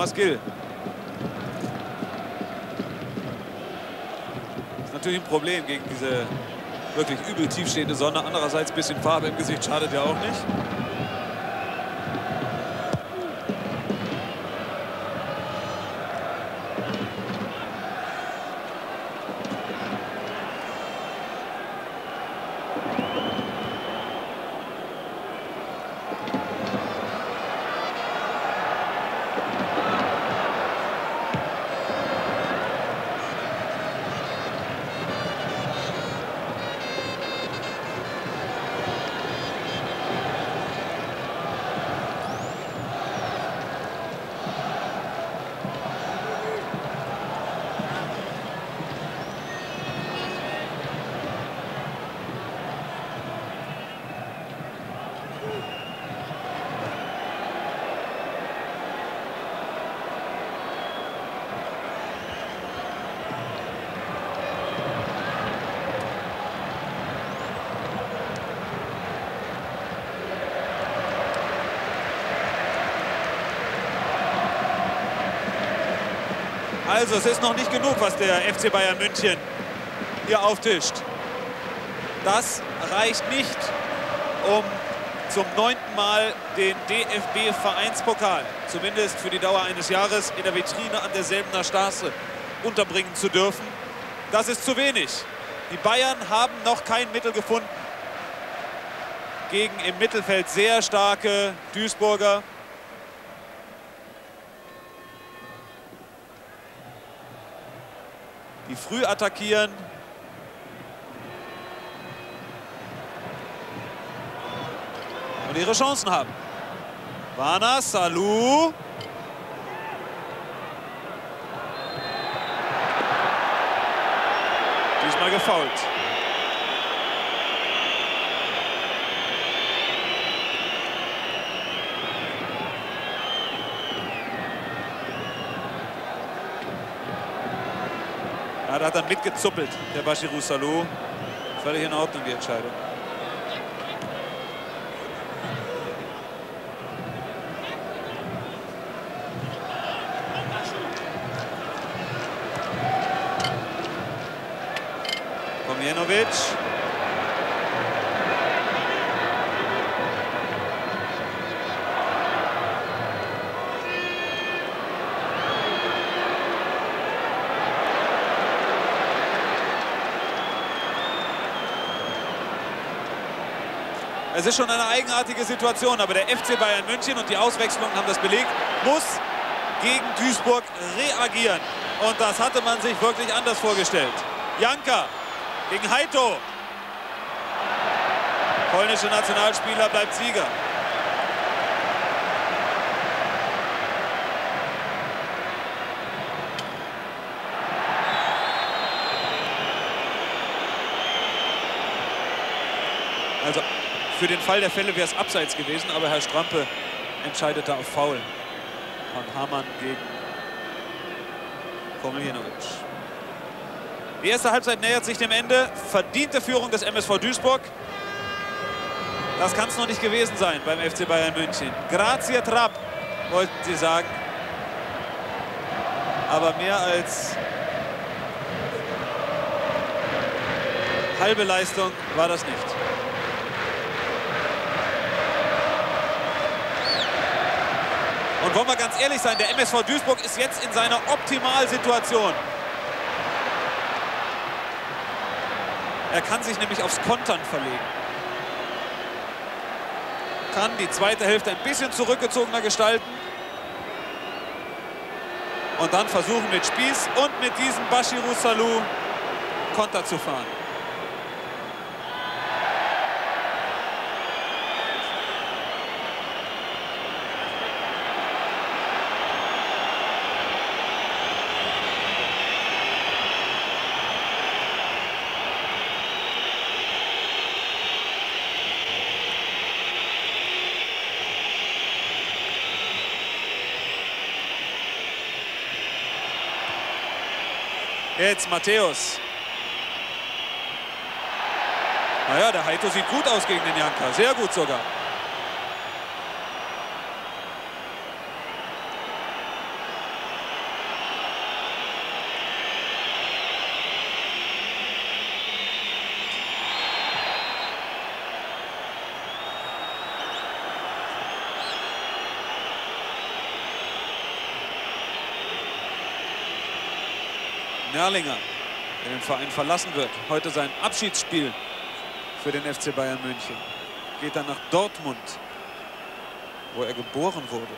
Thomas Gill. Ist natürlich ein Problem gegen diese wirklich übel tiefstehende Sonne. Andererseits ein bisschen Farbe im Gesicht schadet ja auch nicht. Also es ist noch nicht genug, was der FC Bayern München hier auftischt. Das reicht nicht, um zum neunten Mal den DFB-Vereinspokal, zumindest für die Dauer eines Jahres, in der Vitrine an der Selbener Straße unterbringen zu dürfen. Das ist zu wenig. Die Bayern haben noch kein Mittel gefunden gegen im Mittelfeld sehr starke Duisburger. die früh attackieren. Und ihre Chancen haben. Warner, Salou. Diesmal gefault. Dann mitgezuppelt, der Bashirou Salou. Völlig in Ordnung, die Entscheidung. Es ist schon eine eigenartige Situation, aber der FC Bayern München und die Auswechslungen haben das belegt, muss gegen Duisburg reagieren. Und das hatte man sich wirklich anders vorgestellt. Janka gegen Heito. Polnische Nationalspieler bleibt Sieger. Also für den Fall der Fälle wäre es abseits gewesen, aber Herr Strampe entscheidet da auf Foul. Von Hamann gegen Komeljenovic. Die erste Halbzeit nähert sich dem Ende. Verdiente Führung des MSV Duisburg. Das kann es noch nicht gewesen sein beim FC Bayern München. Grazie Trapp, wollten sie sagen. Aber mehr als halbe Leistung war das nicht. Und wollen wir ganz ehrlich sein, der MSV Duisburg ist jetzt in seiner Optimalsituation. Er kann sich nämlich aufs Kontern verlegen. Kann die zweite Hälfte ein bisschen zurückgezogener gestalten. Und dann versuchen mit Spieß und mit diesem Bashiru Salou Konter zu fahren. Jetzt Matthäus. Naja, der Heito sieht gut aus gegen den Janka. Sehr gut sogar. Nerlinger, der den Verein verlassen wird. Heute sein Abschiedsspiel für den FC Bayern München. Geht dann nach Dortmund, wo er geboren wurde.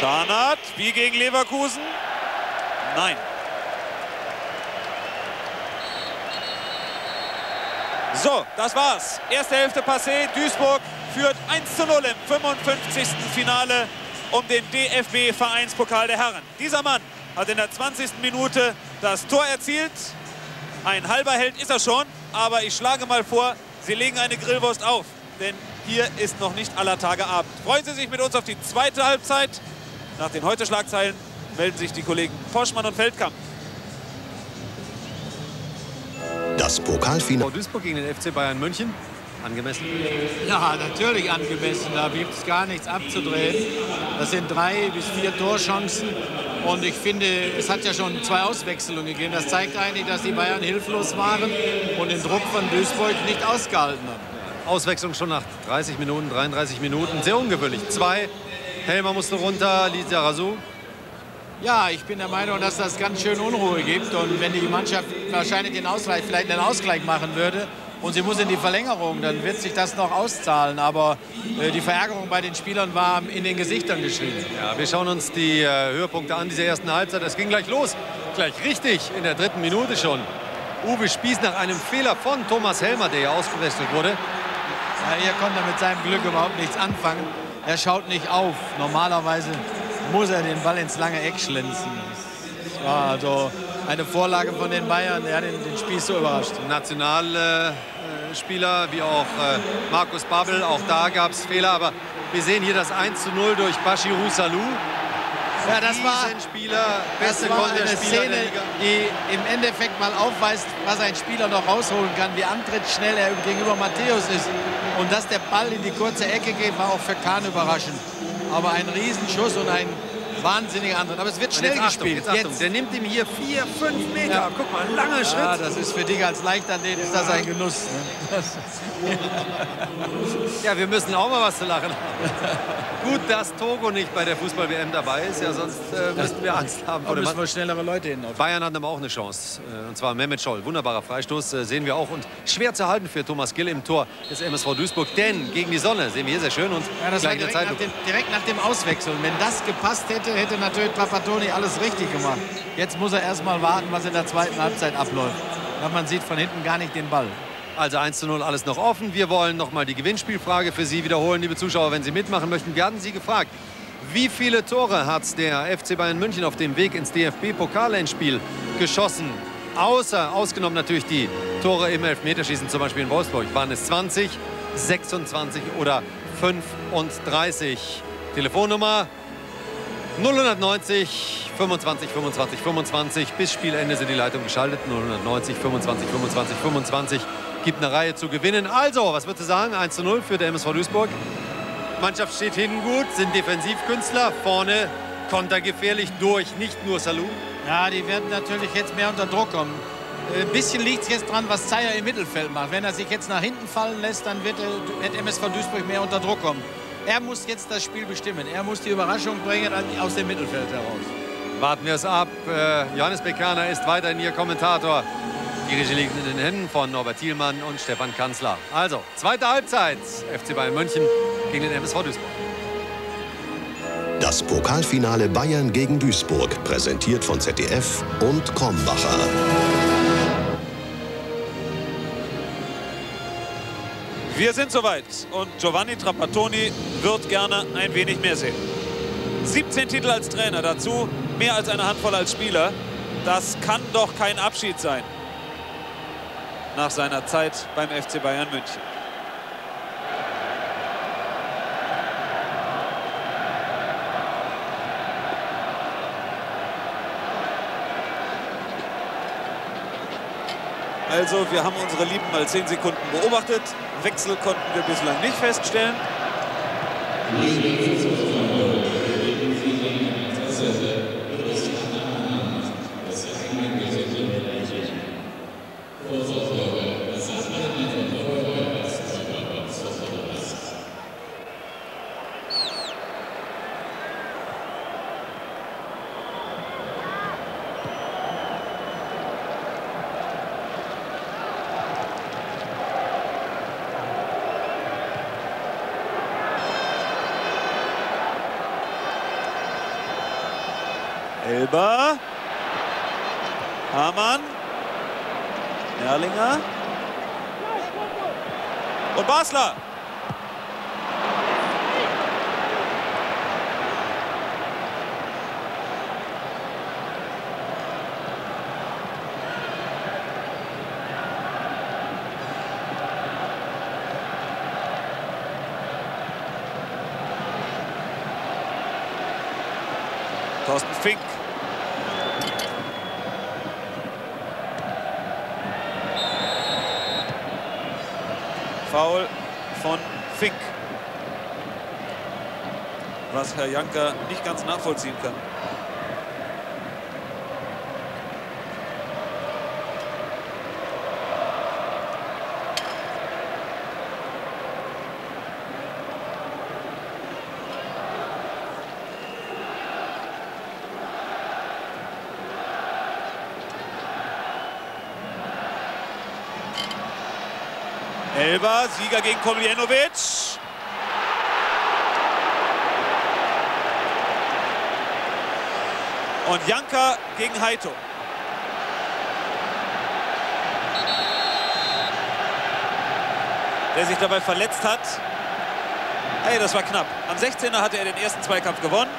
Tarnath, wie gegen Leverkusen? Nein. So, das war's. Erste Hälfte passé. Duisburg führt 1 zu 0 im 55. Finale um den DFB-Vereinspokal der Herren. Dieser Mann hat in der 20. Minute das Tor erzielt. Ein halber Held ist er schon, aber ich schlage mal vor, Sie legen eine Grillwurst auf. Denn hier ist noch nicht aller Tage Abend. Freuen Sie sich mit uns auf die zweite Halbzeit. Nach den Heute-Schlagzeilen melden sich die Kollegen Poschmann und Feldkamp. Das Pokalfinale. Duisburg gegen den FC Bayern München. Angemessen? Ja, natürlich angemessen. Da gibt es gar nichts abzudrehen. Das sind drei bis vier Torchancen. Und ich finde, es hat ja schon zwei Auswechslungen gegeben. Das zeigt eigentlich, dass die Bayern hilflos waren und den Druck von Duisburg nicht ausgehalten haben. Auswechslung schon nach 30 Minuten, 33 Minuten. Sehr ungewöhnlich. Zwei. Helmer musste runter, Lisa Razou. Ja, ich bin der Meinung, dass das ganz schön Unruhe gibt. Und wenn die Mannschaft wahrscheinlich den Ausgleich, vielleicht einen Ausgleich machen würde und sie muss in die Verlängerung, dann wird sich das noch auszahlen. Aber äh, die Verärgerung bei den Spielern war in den Gesichtern geschrieben. Ja, wir schauen uns die äh, Höhepunkte an dieser ersten Halbzeit. Es ging gleich los. Gleich richtig in der dritten Minute schon. Uwe Spieß nach einem Fehler von Thomas Helmer, der ja ausgewechselt wurde. Ja, hier konnte er mit seinem Glück überhaupt nichts anfangen. Er schaut nicht auf. Normalerweise muss er den Ball ins lange Eck schlänzen. Das war also eine Vorlage von den Bayern. Er hat den, den Spieß so überrascht. Nationalspieler wie auch äh, Markus Babbel, auch da gab es Fehler. Aber wir sehen hier das 1 zu 0 durch Bashiru Salou. Ja, das war, Spieler, das beste war eine Szene, die im Endeffekt mal aufweist, was ein Spieler noch rausholen kann, wie antrittsschnell er gegenüber Matthäus ist. Und dass der Ball in die kurze Ecke geht, war auch für Kahn überraschend. Aber ein Riesenschuss und ein wahnsinniger Antritt. Aber es wird schnell jetzt Achtung, gespielt. jetzt Achtung. Der nimmt ihm hier 4, 5 Meter. Ja. Guck mal, langer Schritt. Ja, das ist für dich als Leichtathlet ist das ein Genuss. Ne? Ja, wir müssen auch mal was zu lachen haben. [LAUGHS] Gut, dass Togo nicht bei der Fußball-WM dabei ist, ja, sonst äh, müssten wir Angst haben. Dem müssen wir schnellere Leute hin. Bayern hat aber auch eine Chance, äh, und zwar Mehmet Scholl. Wunderbarer Freistoß, äh, sehen wir auch. Und schwer zu halten für Thomas Gill im Tor des MSV Duisburg. Denn gegen die Sonne sehen wir hier sehr schön und Ja, das war gleich direkt nach, dem, direkt nach dem Auswechseln. Wenn das gepasst hätte, hätte natürlich Trapattoni alles richtig gemacht. Jetzt muss er erst mal warten, was in der zweiten Halbzeit abläuft. weil man sieht von hinten gar nicht den Ball. Also 1 zu 0, alles noch offen. Wir wollen noch mal die Gewinnspielfrage für Sie wiederholen, liebe Zuschauer, wenn Sie mitmachen möchten. Wir hatten Sie gefragt, wie viele Tore hat der FC Bayern München auf dem Weg ins DFB-Pokalendspiel geschossen? Außer, ausgenommen natürlich die Tore im Elfmeterschießen, zum Beispiel in Wolfsburg. Waren es 20, 26 oder 35? Telefonnummer 090 25 25 25. Bis Spielende sind die Leitungen geschaltet. 090 25 25 25. Gibt eine Reihe zu gewinnen. Also, was würdest du sagen? 1 zu 0 für der MSV Duisburg. Mannschaft steht hinten gut, sind Defensivkünstler. Vorne kontergefährlich durch, nicht nur Salou. Ja, die werden natürlich jetzt mehr unter Druck kommen. Ein bisschen liegt es jetzt dran, was Zeyer im Mittelfeld macht. Wenn er sich jetzt nach hinten fallen lässt, dann wird, äh, wird MSV Duisburg mehr unter Druck kommen. Er muss jetzt das Spiel bestimmen. Er muss die Überraschung bringen aus dem Mittelfeld heraus. Warten wir es ab. Äh, Johannes Bekaner ist weiterhin Ihr Kommentator. Die Regie liegt in den Händen von Norbert Thielmann und Stefan Kanzler. Also, zweite Halbzeit. FC Bayern München gegen den MSV Duisburg. Das Pokalfinale Bayern gegen Duisburg, präsentiert von ZDF und Krombacher. Wir sind soweit und Giovanni Trapattoni wird gerne ein wenig mehr sehen. 17 Titel als Trainer, dazu mehr als eine Handvoll als Spieler. Das kann doch kein Abschied sein nach seiner Zeit beim FC Bayern München. Also wir haben unsere Lieben mal 10 Sekunden beobachtet. Wechsel konnten wir bislang nicht feststellen. Basler. Janker nicht ganz nachvollziehen kann. Elber, Sieger gegen Komljenovic. Und Janka gegen Heito. Der sich dabei verletzt hat. Hey, das war knapp. Am 16er hatte er den ersten Zweikampf gewonnen.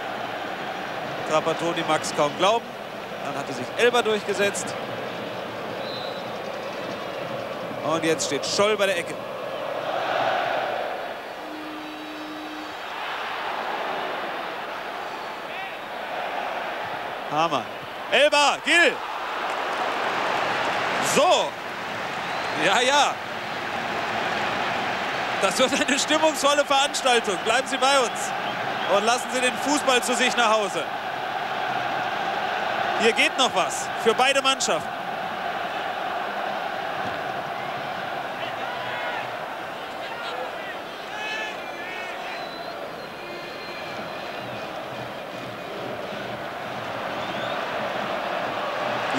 Trapattoni mag es kaum glauben. Dann hatte sich Elber durchgesetzt. Und jetzt steht Scholl bei der Ecke. Hammer. Elba, Gil. So. Ja, ja. Das wird eine stimmungsvolle Veranstaltung. Bleiben Sie bei uns und lassen Sie den Fußball zu sich nach Hause. Hier geht noch was für beide Mannschaften.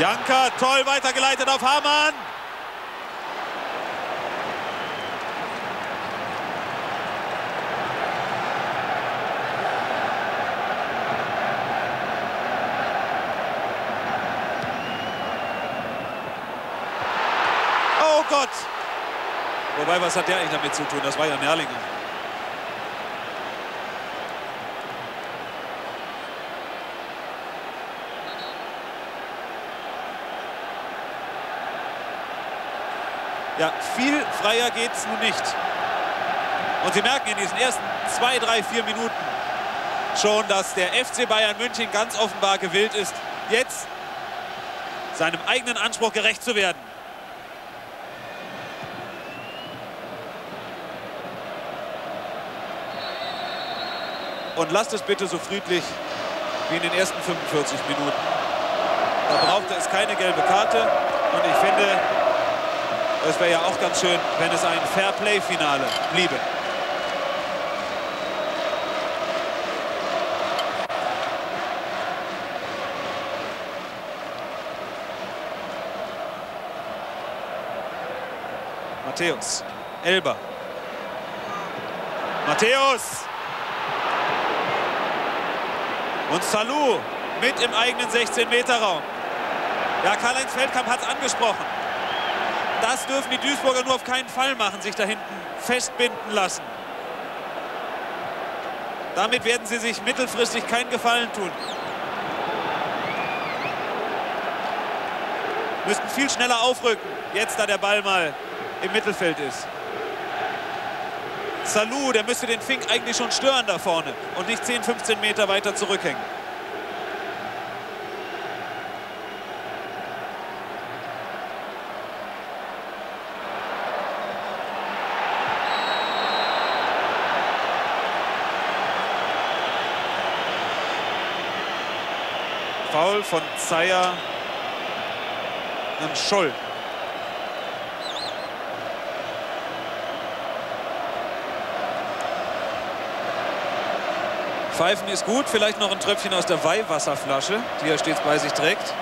Janka, toll weitergeleitet auf Hamann. Gott! Wobei, was hat der eigentlich damit zu tun? Das war ja Nerlinger. Ja, viel freier geht es nun nicht. Und Sie merken in diesen ersten zwei, drei, vier Minuten schon, dass der FC Bayern München ganz offenbar gewillt ist, jetzt seinem eigenen Anspruch gerecht zu werden. Und lasst es bitte so friedlich wie in den ersten 45 Minuten. Da brauchte es keine gelbe Karte. Und ich finde, es wäre ja auch ganz schön, wenn es ein Fair-Play-Finale bliebe. Matthäus. Elber. Matthäus. Und Salou mit im eigenen 16-Meter-Raum. Ja, Karl-Heinz Feldkamp hat es angesprochen. Das dürfen die Duisburger nur auf keinen Fall machen, sich da hinten festbinden lassen. Damit werden sie sich mittelfristig keinen Gefallen tun. Müssten viel schneller aufrücken, jetzt da der Ball mal im Mittelfeld ist. Salou, der müsste den Fink eigentlich schon stören da vorne und nicht 10, 15 Meter weiter zurückhängen. Foul von Zeyer an Scholl. Pfeifen ist gut, vielleicht noch ein Tröpfchen aus der Weihwasserflasche, die er stets bei sich trägt.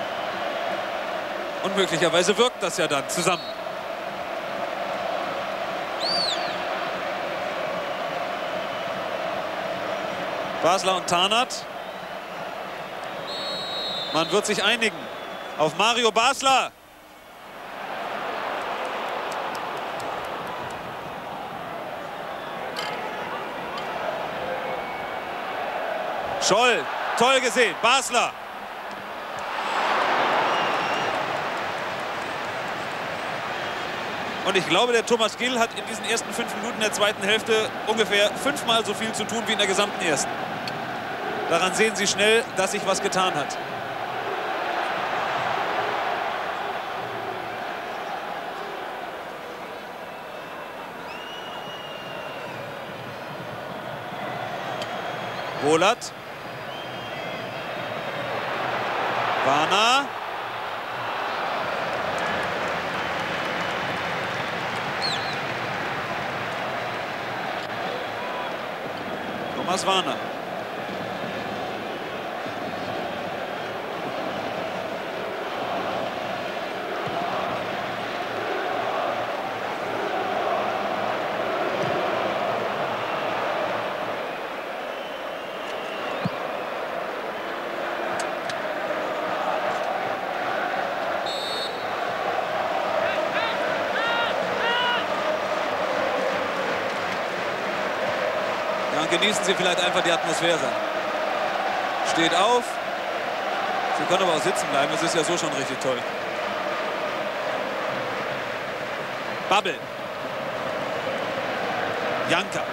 Und möglicherweise wirkt das ja dann zusammen. Basler und Tarnath. Man wird sich einigen auf Mario Basler. Scholl, toll gesehen. Basler. Und ich glaube, der Thomas Gill hat in diesen ersten fünf Minuten der zweiten Hälfte ungefähr fünfmal so viel zu tun wie in der gesamten ersten. Daran sehen Sie schnell, dass sich was getan hat. Wohlert. Warner. Thomas Warner. Genießen Sie vielleicht einfach die Atmosphäre. Steht auf. Sie können aber auch sitzen bleiben. Es ist ja so schon richtig toll. Babbel. Janka.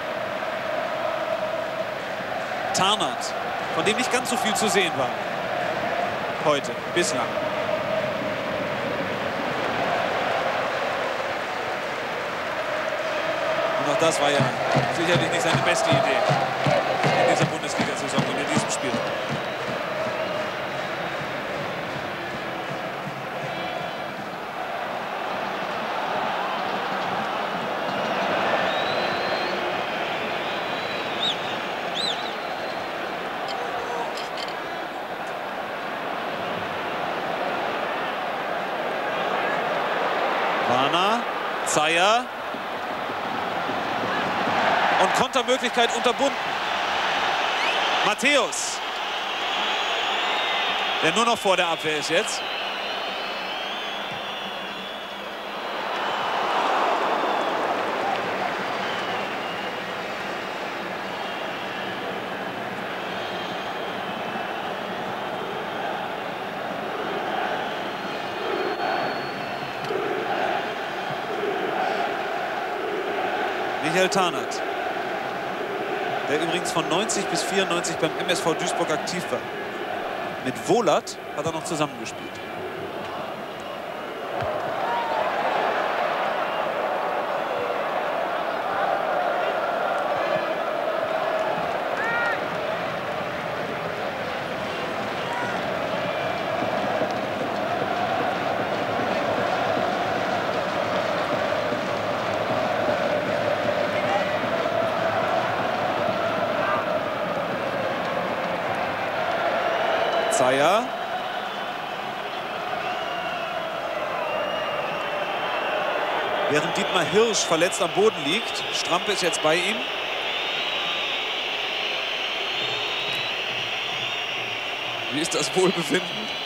Tarnath, von dem nicht ganz so viel zu sehen war. Heute, bislang. Auch das war ja sicherlich nicht seine beste Idee in dieser Bundesliga-Saison Kontermöglichkeit unterbunden. Matthäus, der nur noch vor der Abwehr ist jetzt. Michael Tarnack. Der übrigens von 90 bis 94 beim MSV Duisburg aktiv war. Mit Wohlert hat er noch zusammengespielt. Zeyer. Während Dietmar Hirsch verletzt am Boden liegt. Strampe ist jetzt bei ihm. Wie ist das Wohlbefinden?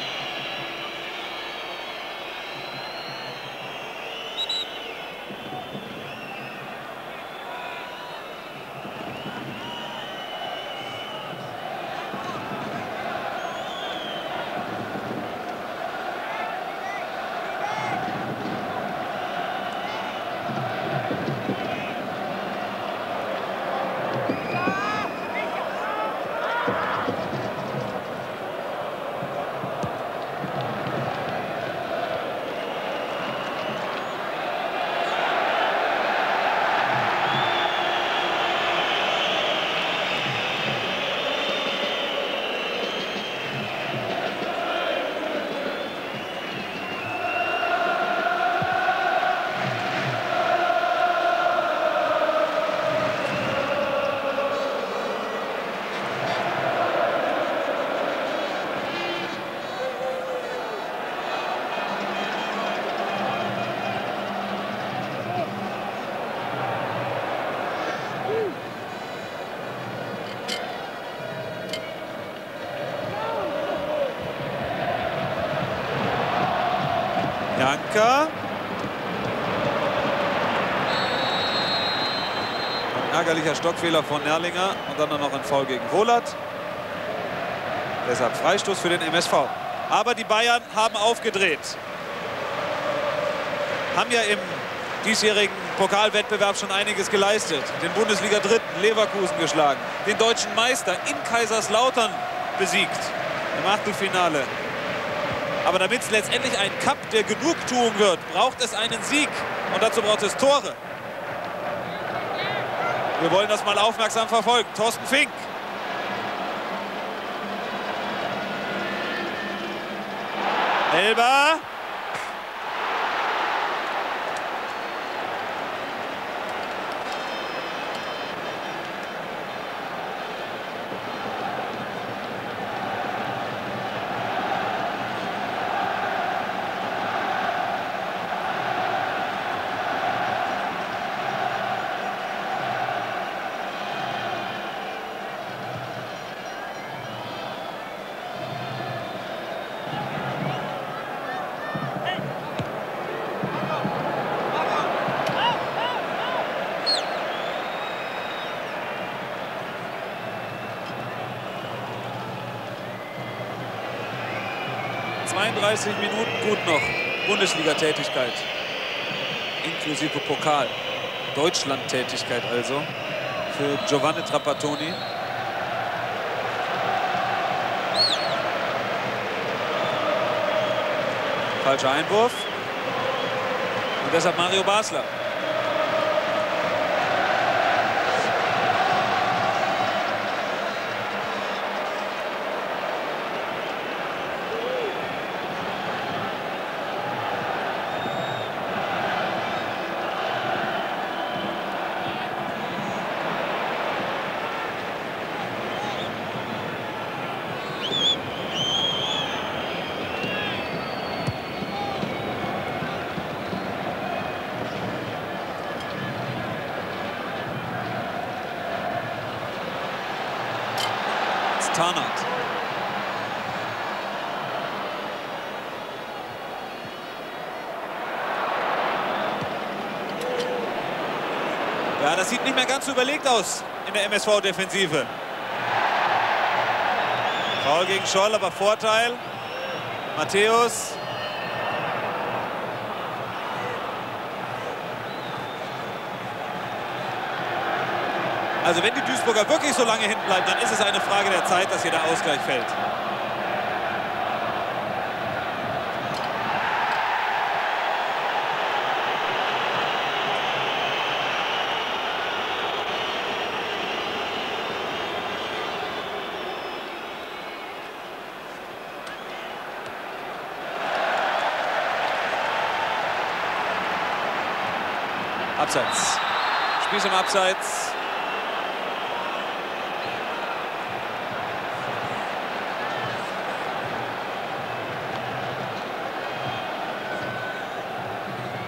Ärgerlicher Stockfehler von Nerlinger und dann noch ein Foul gegen Wohlert. Deshalb Freistoß für den MSV. Aber die Bayern haben aufgedreht. Haben ja im diesjährigen Pokalwettbewerb schon einiges geleistet. Den Bundesliga Dritten Leverkusen geschlagen. Den deutschen Meister in Kaiserslautern besiegt im Achtelfinale. Aber damit es letztendlich ein Cup der Genugtuung wird, braucht es einen Sieg. Und dazu braucht es Tore. Wir wollen das mal aufmerksam verfolgen. Thorsten Fink. Elber. Minuten gut noch. Bundesliga-Tätigkeit. Inklusive Pokal. Deutschland-Tätigkeit also für Giovanni Trapattoni. Falscher Einwurf. Und deshalb Mario Basler. Tarnath. Ja, so überlegt aus in der MSV-Defensive. Foul gegen Scholl, aber Vorteil. Matthäus. Also wenn die Duisburger wirklich so lange hinten bleiben, dann ist es eine Frage der Zeit, dass hier der Ausgleich fällt. Abseits. Spiel ist im Abseits.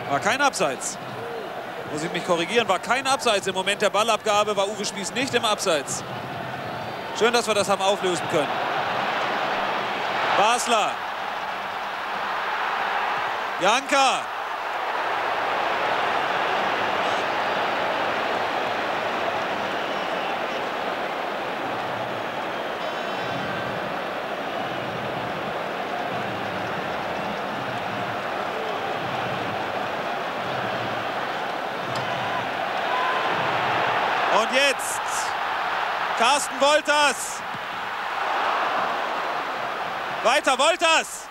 War kein Abseits. Muss ich mich korrigieren, war kein Abseits. Im Moment der Ballabgabe war Uwe Spieß nicht im Abseits. Schön, dass wir das haben auflösen können. Basler. Janka. Und jetzt Carsten Wolters. Weiter Wolters.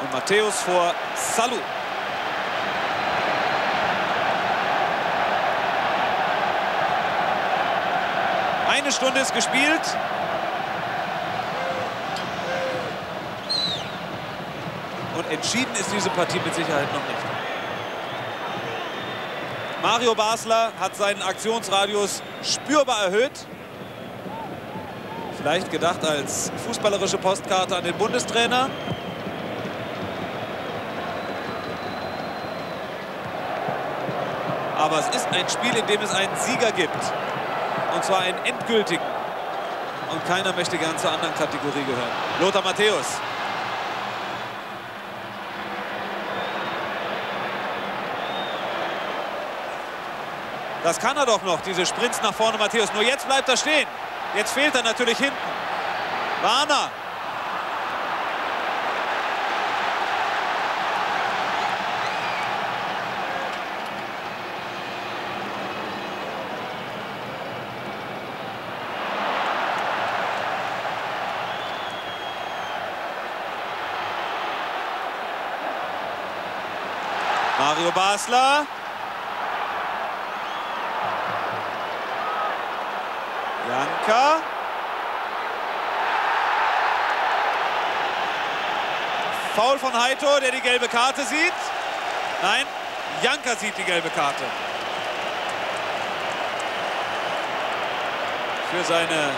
Und Matthäus vor Salou. Eine Stunde ist gespielt. Und entschieden ist diese Partie mit Sicherheit noch nicht. Mario Basler hat seinen Aktionsradius spürbar erhöht. Vielleicht gedacht als fußballerische Postkarte an den Bundestrainer. Aber es ist ein Spiel, in dem es einen Sieger gibt. Und zwar einen endgültigen. Und keiner möchte gern zur anderen Kategorie gehören. Lothar Matthäus. Das kann er doch noch, diese Sprints nach vorne, Matthäus. Nur jetzt bleibt er stehen. Jetzt fehlt er natürlich hinten. Warner. Mario Basler. Janka. Foul von Heito, der die gelbe Karte sieht. Nein, Janka sieht die gelbe Karte. Für seine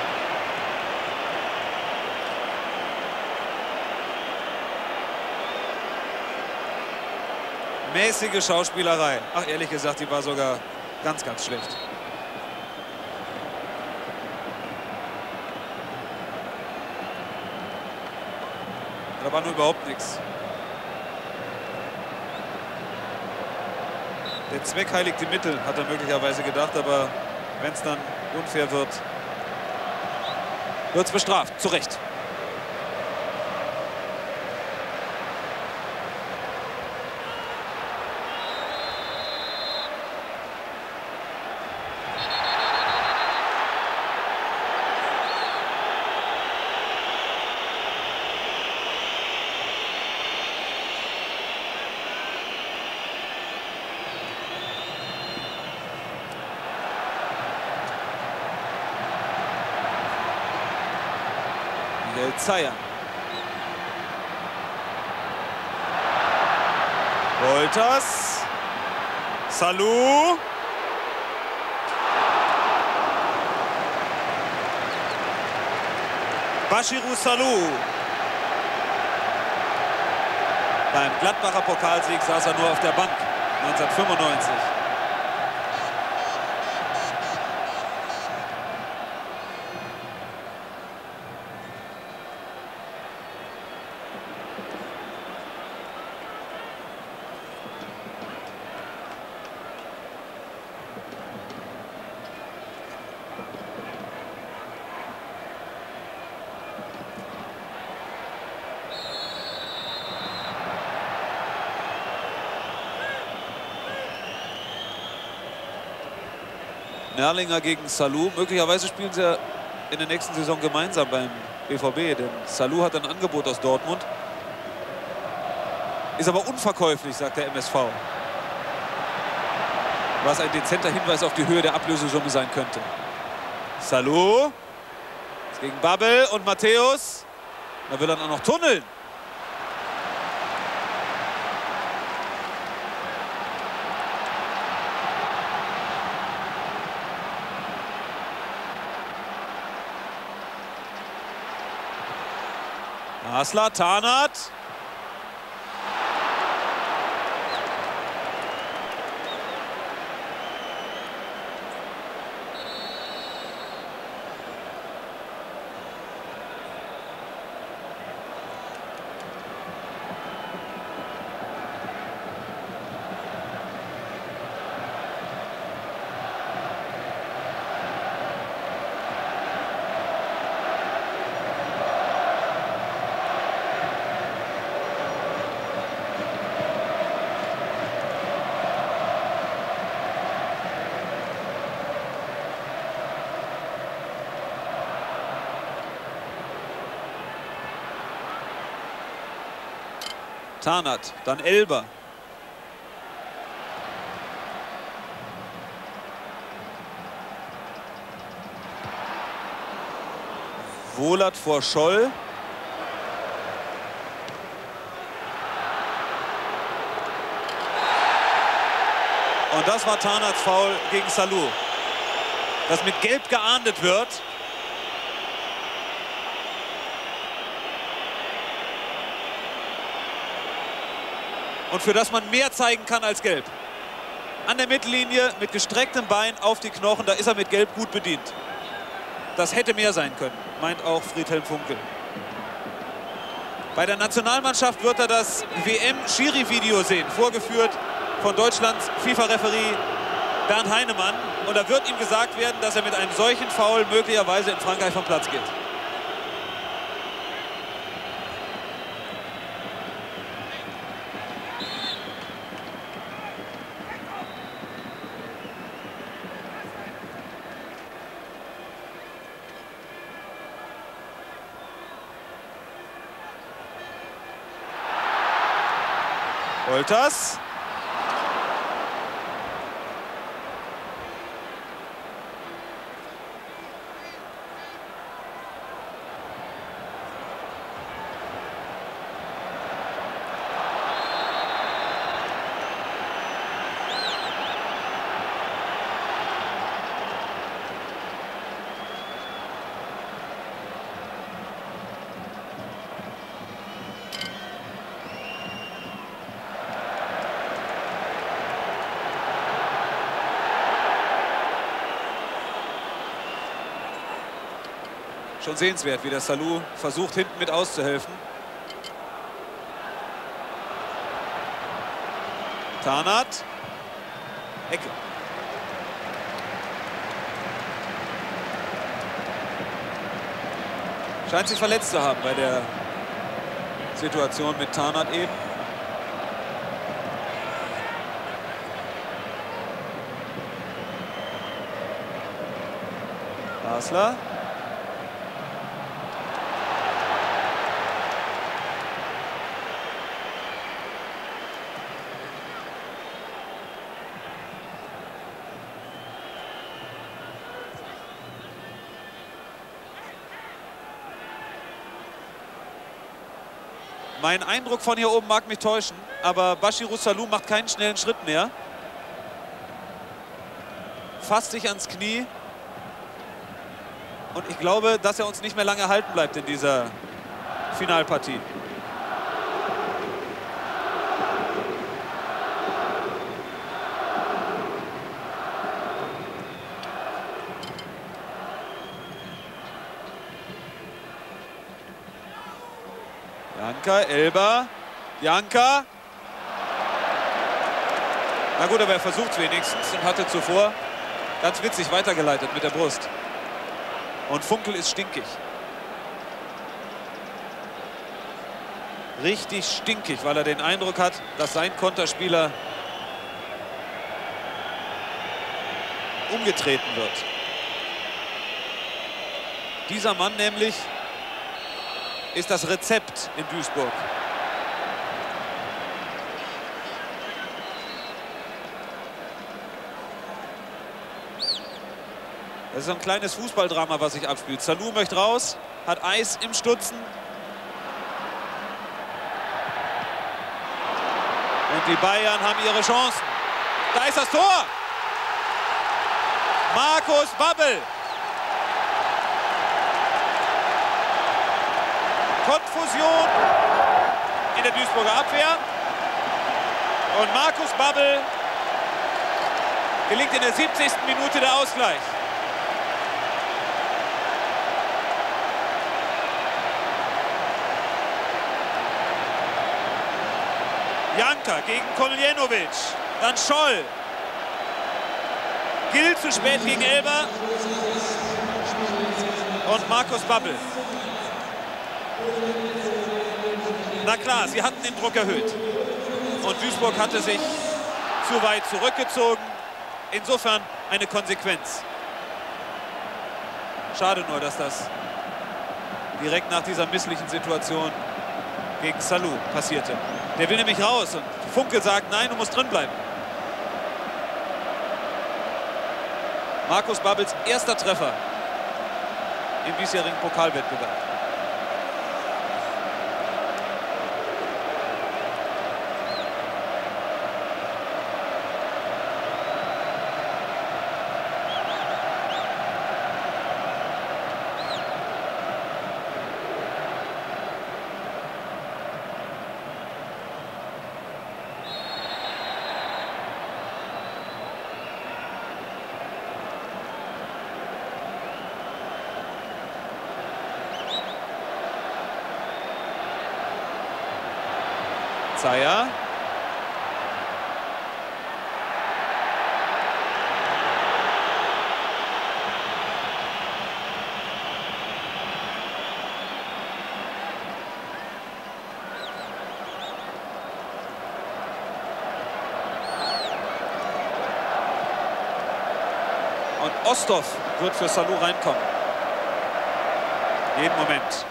mäßige Schauspielerei. Ach, ehrlich gesagt, die war sogar ganz, ganz schlecht. War nur überhaupt nichts. Der Zweck heiligt die Mittel, hat er möglicherweise gedacht, aber wenn es dann unfair wird, wird es bestraft. Zu Recht. Zayan. Wolters. Salou. Bashiru Salou. Beim Gladbacher Pokalsieg saß er nur auf der Bank 1995. Nerlinger gegen Salou. Möglicherweise spielen sie ja in der nächsten Saison gemeinsam beim BVB, denn Salou hat ein Angebot aus Dortmund. Ist aber unverkäuflich, sagt der MSV. Was ein dezenter Hinweis auf die Höhe der Ablösesumme sein könnte. Salou. Gegen Babbel und Matthäus. Da will er dann auch noch tunneln. Hasler, Tarnath. Tarnath, dann Elber. Wohlert vor Scholl. Und das war Tarnaths Foul gegen Salou. Das mit Gelb geahndet wird. Und für das man mehr zeigen kann als Gelb. An der Mittellinie mit gestrecktem Bein auf die Knochen, da ist er mit Gelb gut bedient. Das hätte mehr sein können, meint auch Friedhelm Funkel. Bei der Nationalmannschaft wird er das WM-Schiri-Video sehen, vorgeführt von Deutschlands FIFA-Referie Bernd Heinemann. Und da wird ihm gesagt werden, dass er mit einem solchen Foul möglicherweise in Frankreich vom Platz geht. Wolters. Schon sehenswert, wie der Salou versucht, hinten mit auszuhelfen. Tarnath. Ecke. Scheint sich verletzt zu haben bei der Situation mit Tarnath eben. Basler. Mein Eindruck von hier oben mag mich täuschen, aber Bashiru Salou macht keinen schnellen Schritt mehr. Fasst sich ans Knie. Und ich glaube, dass er uns nicht mehr lange halten bleibt in dieser Finalpartie. Janka, Elber, Janka. Na gut, aber er versucht wenigstens und hatte zuvor ganz witzig weitergeleitet mit der Brust. Und Funkel ist stinkig. Richtig stinkig, weil er den Eindruck hat, dass sein Konterspieler umgetreten wird. Dieser Mann nämlich ist das Rezept in Duisburg. Das ist ein kleines Fußballdrama, was sich abspielt. Salou möchte raus, hat Eis im Stutzen. Und die Bayern haben ihre Chancen. Da ist das Tor. Markus Babbel. Konfusion in der Duisburger Abwehr. Und Markus Babbel gelingt in der 70. Minute der Ausgleich. Janka gegen Koljenovic. Dann Scholl. Gill zu spät gegen Elber. Und Markus Babbel. Na klar, sie hatten den Druck erhöht. Und Duisburg hatte sich zu weit zurückgezogen. Insofern eine Konsequenz. Schade nur, dass das direkt nach dieser misslichen Situation gegen Salou passierte. Der will nämlich raus und Funkel sagt, nein, du musst drin bleiben. Markus Babbels erster Treffer im diesjährigen Pokalwettbewerb. Zeyer. Und Osthoff wird für Salou reinkommen. Jeden Moment.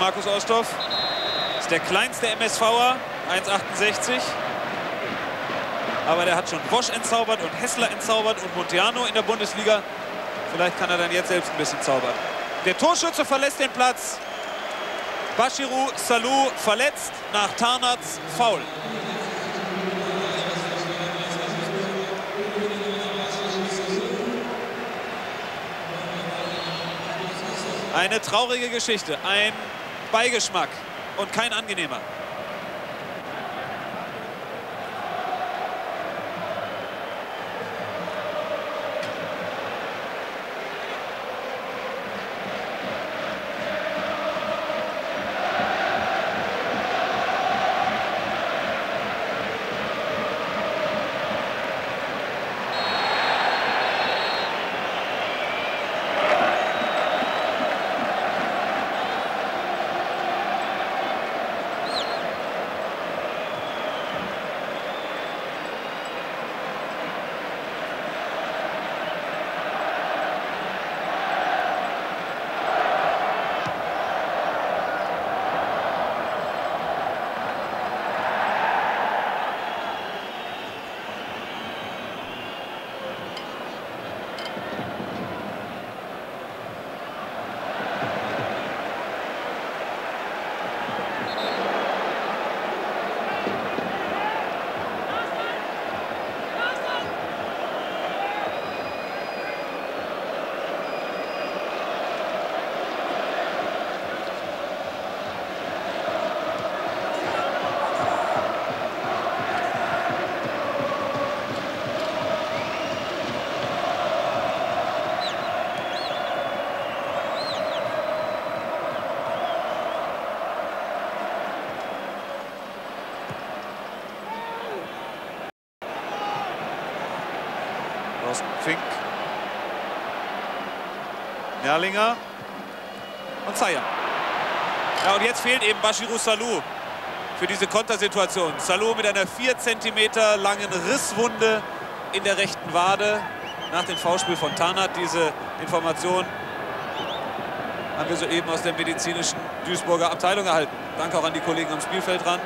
Markus Osthoff. Ist der kleinste MSVer, 1,68. Aber der hat schon Bosch entzaubert und Hessler entzaubert und Montiano in der Bundesliga. Vielleicht kann er dann jetzt selbst ein bisschen zaubern. Der Torschütze verlässt den Platz. Bashiru Salou verletzt nach Tarnats Foul. Eine traurige Geschichte, ein Beigeschmack und kein angenehmer. Nerlinger und Zaya. Ja, und jetzt fehlt eben Bashiru Salou für diese Kontersituation. Salou mit einer 4 cm langen Risswunde in der rechten Wade nach dem Foulspiel von Tarnat. Diese Information haben wir soeben aus der medizinischen Duisburger Abteilung erhalten. Danke auch an die Kollegen am Spielfeldrand.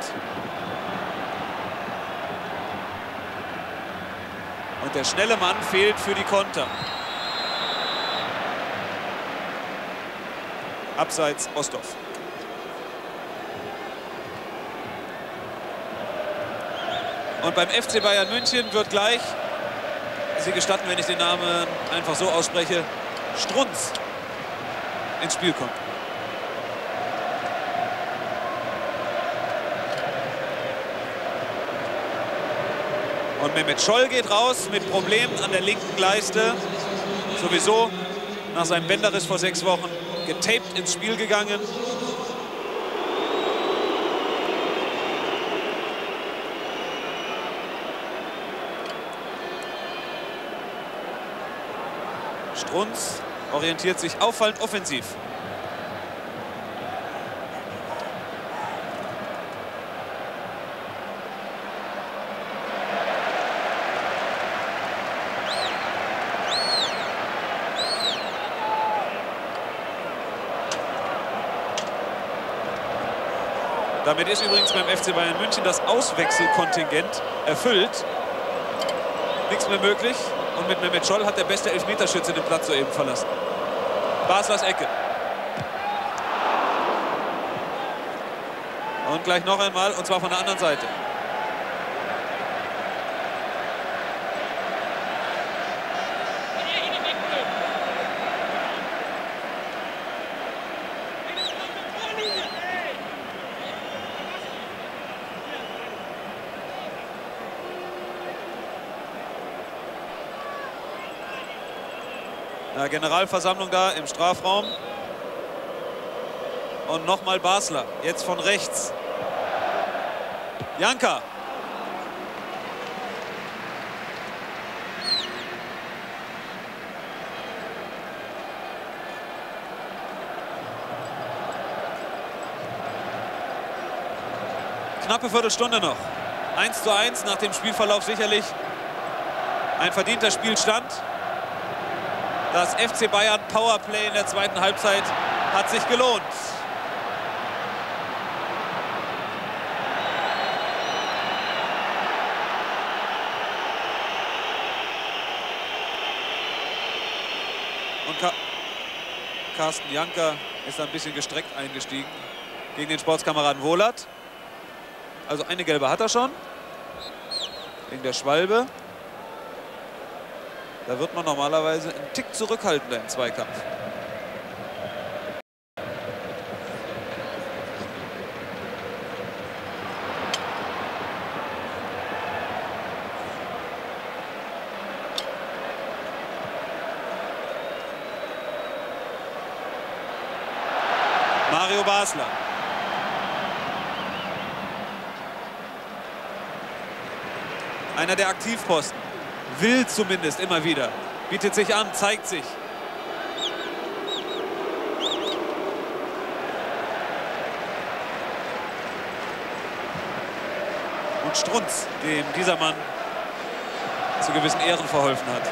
Und der schnelle Mann fehlt für die Konter. Abseits Ostdorf. Und beim FC Bayern München wird gleich, Sie gestatten, wenn ich den Namen einfach so ausspreche, Strunz ins Spiel kommen. Und Mehmet Scholl geht raus mit Problemen an der linken Leiste. Sowieso nach seinem Bänderriss vor sechs Wochen getaped ins Spiel gegangen. Strunz orientiert sich auffallend offensiv. Damit ist übrigens beim FC Bayern München das Auswechselkontingent erfüllt. Nichts mehr möglich. Und mit Mehmet Scholl hat der beste Elfmeterschütze den Platz soeben verlassen. Baslers Ecke. Und gleich noch einmal, und zwar von der anderen Seite. Generalversammlung da im Strafraum. Und nochmal Basler, jetzt von rechts. Janka. Knappe Viertelstunde noch. 1 zu 1 nach dem Spielverlauf sicherlich ein verdienter Spielstand. Das FC Bayern Powerplay in der zweiten Halbzeit hat sich gelohnt. Und Ka Carsten Janker ist ein bisschen gestreckt eingestiegen gegen den Sportskameraden Wohlert. Also eine gelbe hat er schon. Wegen der Schwalbe. Da wird man normalerweise einen Tick zurückhaltender im Zweikampf. Mario Basler. Einer der Aktivposten. Will zumindest immer wieder. Bietet sich an, zeigt sich. Und Strunz, dem dieser Mann zu gewissen Ehren verholfen hat.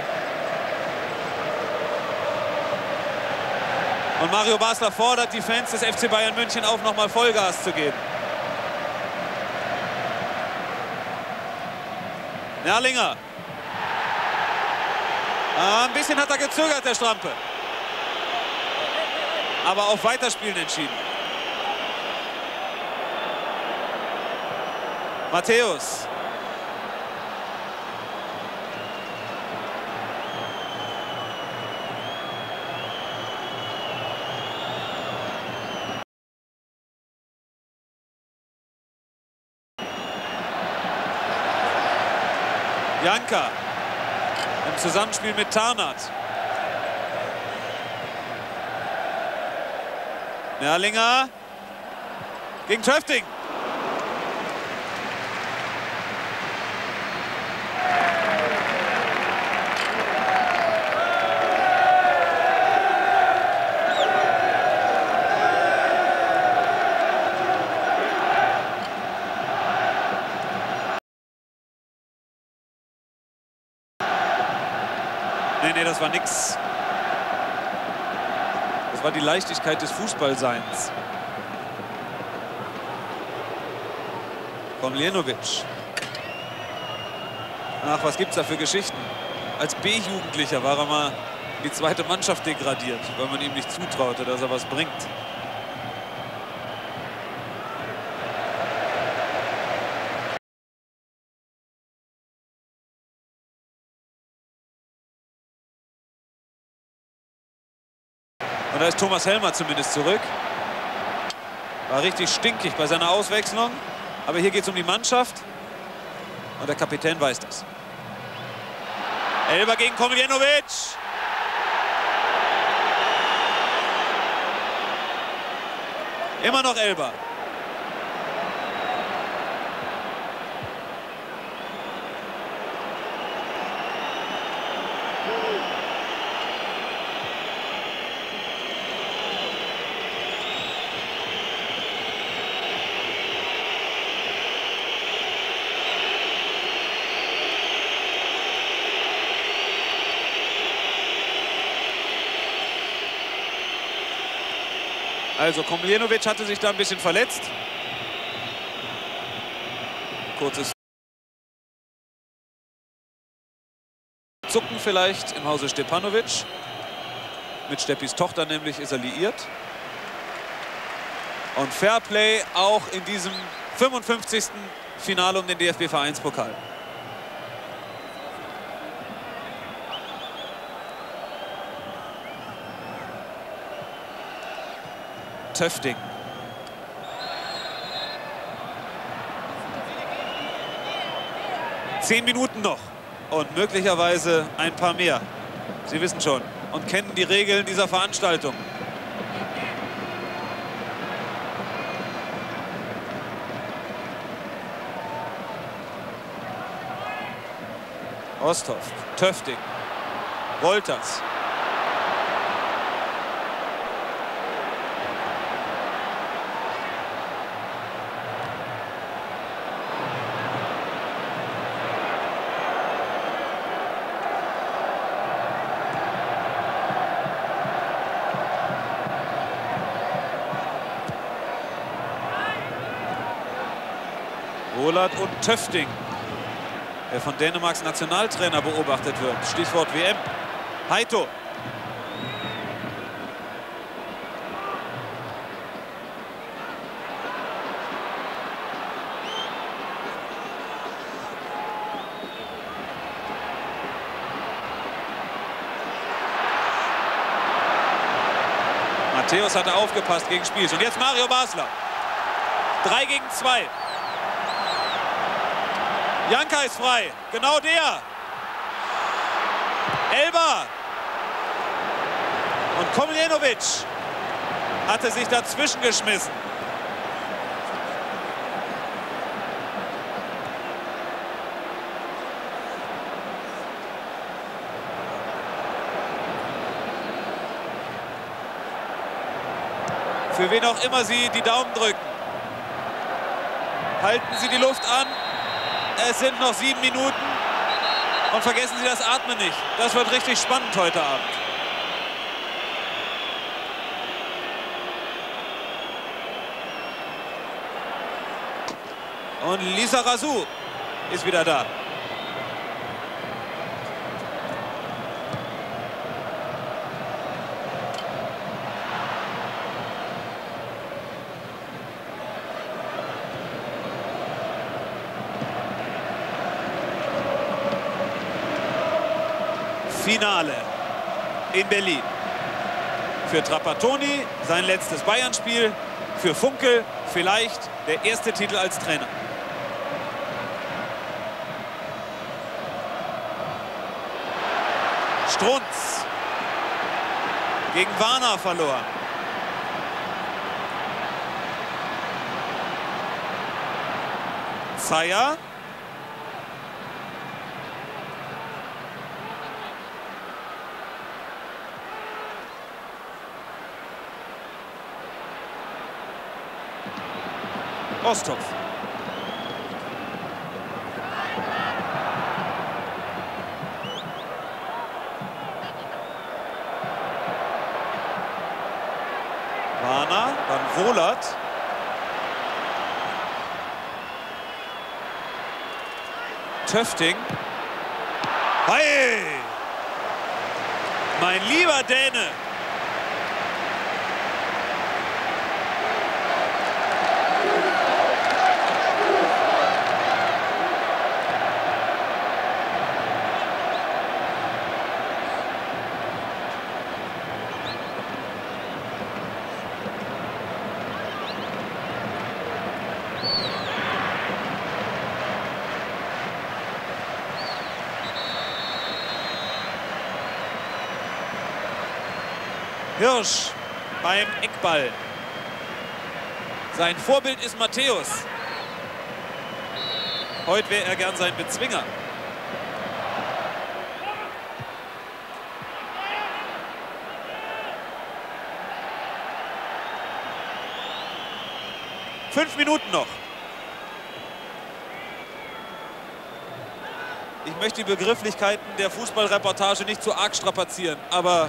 Und Mario Basler fordert die Fans des FC Bayern München auf, nochmal Vollgas zu geben. Nerlinger. Ah, ein bisschen hat er gezögert, der Strampe. Aber auf Weiterspielen entschieden. Matthäus. Janka im Zusammenspiel mit Tarnat. Nerlinger gegen Töfting. nee, das war nix. Das war die Leichtigkeit des Fußballseins. Komljenovic. Ach, was gibt's da für Geschichten? Als B-Jugendlicher war er mal die zweite Mannschaft degradiert, weil man ihm nicht zutraute, dass er was bringt. Thomas Helmer zumindest zurück. War richtig stinkig bei seiner Auswechslung. Aber hier geht es um die Mannschaft. Und der Kapitän weiß das. Elber gegen Komljenovic. Immer noch Elber. Also Komljenovic hatte sich da ein bisschen verletzt. Kurzes Zucken vielleicht im Hause Stepanovic. Mit Steppis Tochter nämlich ist er liiert. Und Fairplay auch in diesem 55. Finale um den DFB-Vereinspokal. Töfting. Zehn Minuten noch und möglicherweise ein paar mehr. Sie wissen schon und kennen die Regeln dieser Veranstaltung. Osthoff, Töfting, Wolters, Wohlert und Töfting, der von Dänemarks Nationaltrainer beobachtet wird. Stichwort WM. Heito. Matthäus hatte aufgepasst gegen Spiels. Und jetzt Mario Basler. 3 gegen 2. Janka ist frei. Genau der. Elber. Und Komljenovic hatte sich dazwischen geschmissen. Für wen auch immer Sie die Daumen drücken. Halten Sie die Luft an. Es sind noch sieben Minuten. Und vergessen Sie das Atmen nicht. Das wird richtig spannend heute Abend. Und Lisa Razou ist wieder da. Finale in Berlin. Für Trapattoni sein letztes Bayern-Spiel. Für Funkel vielleicht der erste Titel als Trainer. Strunz gegen Warner verloren. Ostopf. Warner, dann Wohlert. Töfting. Hey! Mein lieber Däne, beim Eckball. Sein Vorbild ist Matthäus. Heute wäre er gern sein Bezwinger. Fünf Minuten noch. Ich möchte die Begrifflichkeiten der Fußballreportage nicht zu arg strapazieren, aber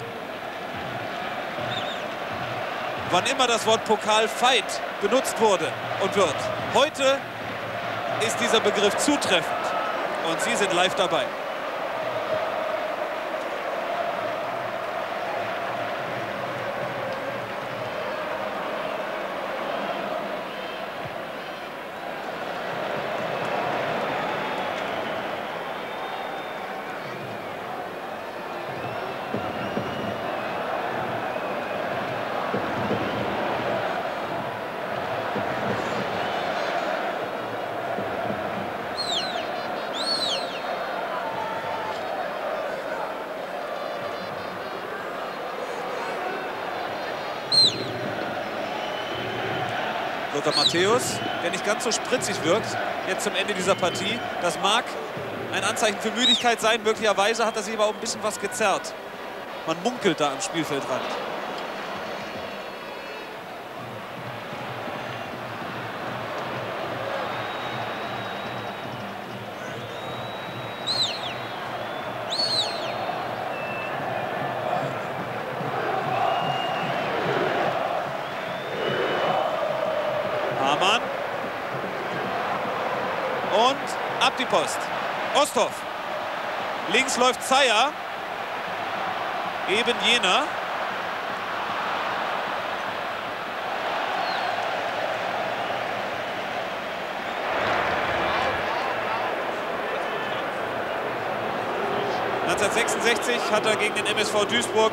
wann immer das Wort Pokalfight benutzt wurde und wird. Heute ist dieser Begriff zutreffend und Sie sind live dabei. Lothar Matthäus, der nicht ganz so spritzig wirkt, jetzt zum Ende dieser Partie. Das mag ein Anzeichen für Müdigkeit sein. Möglicherweise hat er sich aber auch ein bisschen was gezerrt. Man munkelt da am Spielfeldrand. Osthoff. Links läuft Zeyer. Eben jener. ...1966 hat er gegen den MSV Duisburg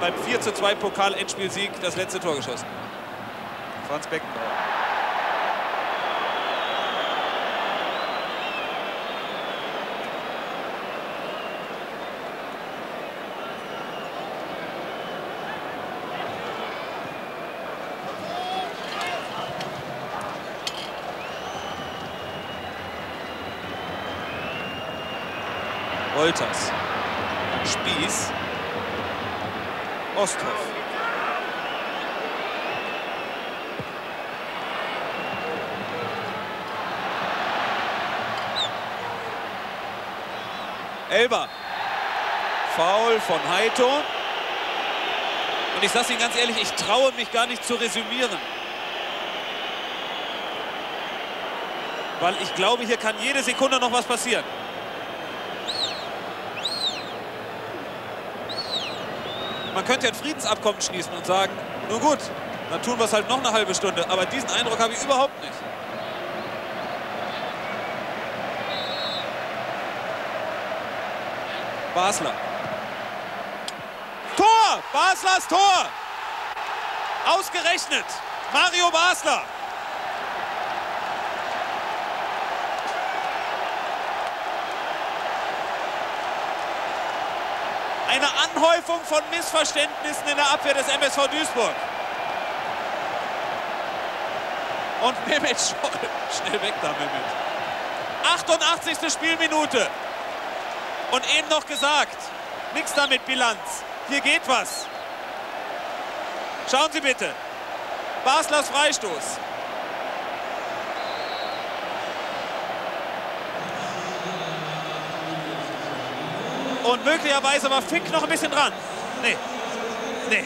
beim 4:2 Pokal-Endspielsieg das letzte Tor geschossen. Franz Beckenbauer. Wolters. Spieß. Osthoff. Elber. Foul von Heito. Und ich sage Ihnen ganz ehrlich, ich traue mich gar nicht zu resümieren. Weil ich glaube, hier kann jede Sekunde noch was passieren. Man könnte ein Friedensabkommen schließen und sagen, nun gut, dann tun wir es halt noch eine halbe Stunde. Aber diesen Eindruck habe ich überhaupt nicht. Basler. Tor! Baslers Tor! Ausgerechnet Mario Basler. Eine Anhäufung von Missverständnissen in der Abwehr des MSV Duisburg. Und Mehmet Scholl. [LAUGHS] Schnell weg da, Mehmet. 88. Spielminute. Und eben noch gesagt, nichts damit Bilanz. Hier geht was. Schauen Sie bitte. Baslers Freistoß. Und möglicherweise war Fink noch ein bisschen dran. Nee. Nee.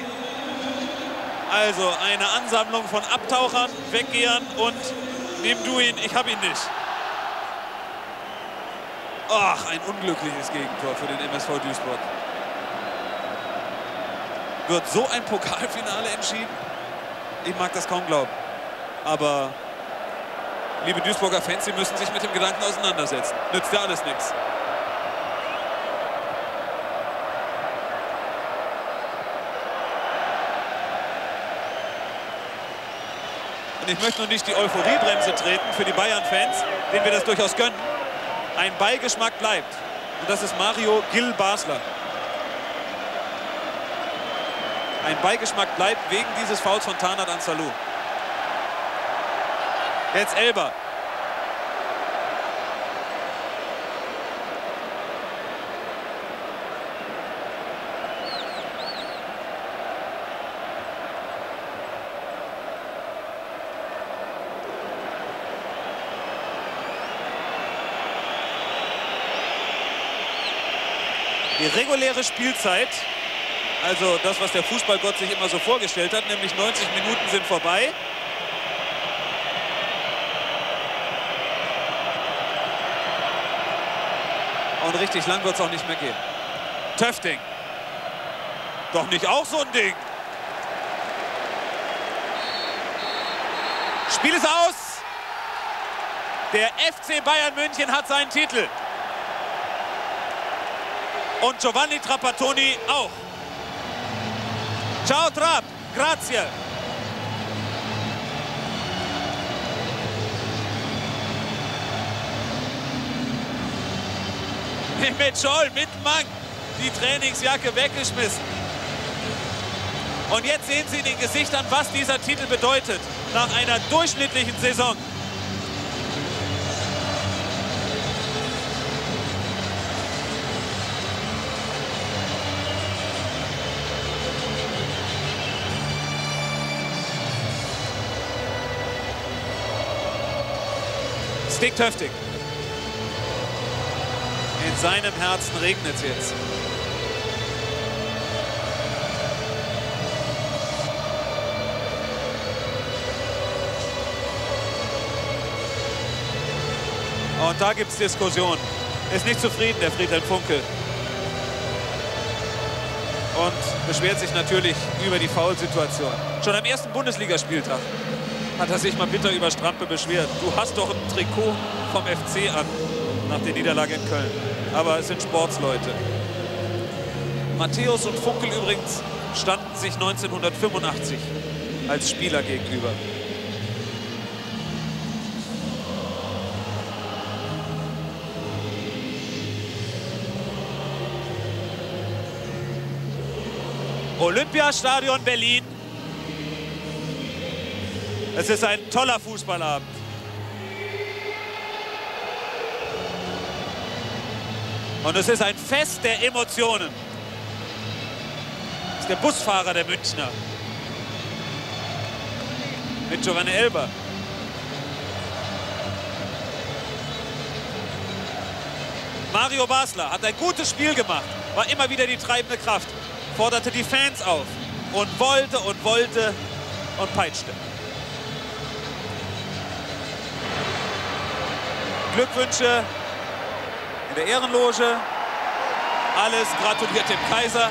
Also eine Ansammlung von Abtauchern, Weggehern und nimm du ihn, ich hab ihn nicht. Ach, ein unglückliches Gegentor für den MSV Duisburg. Wird so ein Pokalfinale entschieden? Ich mag das kaum glauben. Aber, liebe Duisburger Fans, Sie müssen sich mit dem Gedanken auseinandersetzen. Nützt ja alles nichts. Und ich möchte nur nicht die Euphoriebremse treten für die Bayern-Fans, denen wir das durchaus gönnen. Ein Beigeschmack bleibt. Und das ist Mario Gil Basler. Ein Beigeschmack bleibt wegen dieses Fouls von Tanat an Salou. Jetzt Elber. Reguläre Spielzeit, also das, was der Fußballgott sich immer so vorgestellt hat, nämlich 90 Minuten sind vorbei. Und richtig lang wird es auch nicht mehr gehen. Töfting. Doch nicht auch so ein Ding. Spiel ist aus. Der FC Bayern München hat seinen Titel. Und Giovanni Trapattoni auch. Ciao Trapp, grazie. [LAUGHS] Mit Scholl, mit Mang, die Trainingsjacke weggeschmissen. Und jetzt sehen Sie in den Gesichtern, was dieser Titel bedeutet nach einer durchschnittlichen Saison. Stick Töftig. In seinem Herzen regnet es jetzt. Und da gibt es Diskussionen. Ist nicht zufrieden, der Friedhelm Funkel. Und beschwert sich natürlich über die Foulsituation. Schon am ersten Bundesligaspieltag hat er sich mal bitter über Strampe beschwert. Du hast doch ein Trikot vom FC an nach der Niederlage in Köln. Aber es sind Sportsleute. Matthäus und Funkel übrigens standen sich 1985 als Spieler gegenüber. Olympiastadion Berlin. Es ist ein toller Fußballabend. Und es ist ein Fest der Emotionen. Das ist der Busfahrer der Münchner. Mit Giovanni Elber. Mario Basler hat ein gutes Spiel gemacht, war immer wieder die treibende Kraft, forderte die Fans auf und wollte und wollte und peitschte. Glückwünsche in der Ehrenloge. Alles gratuliert dem Kaiser,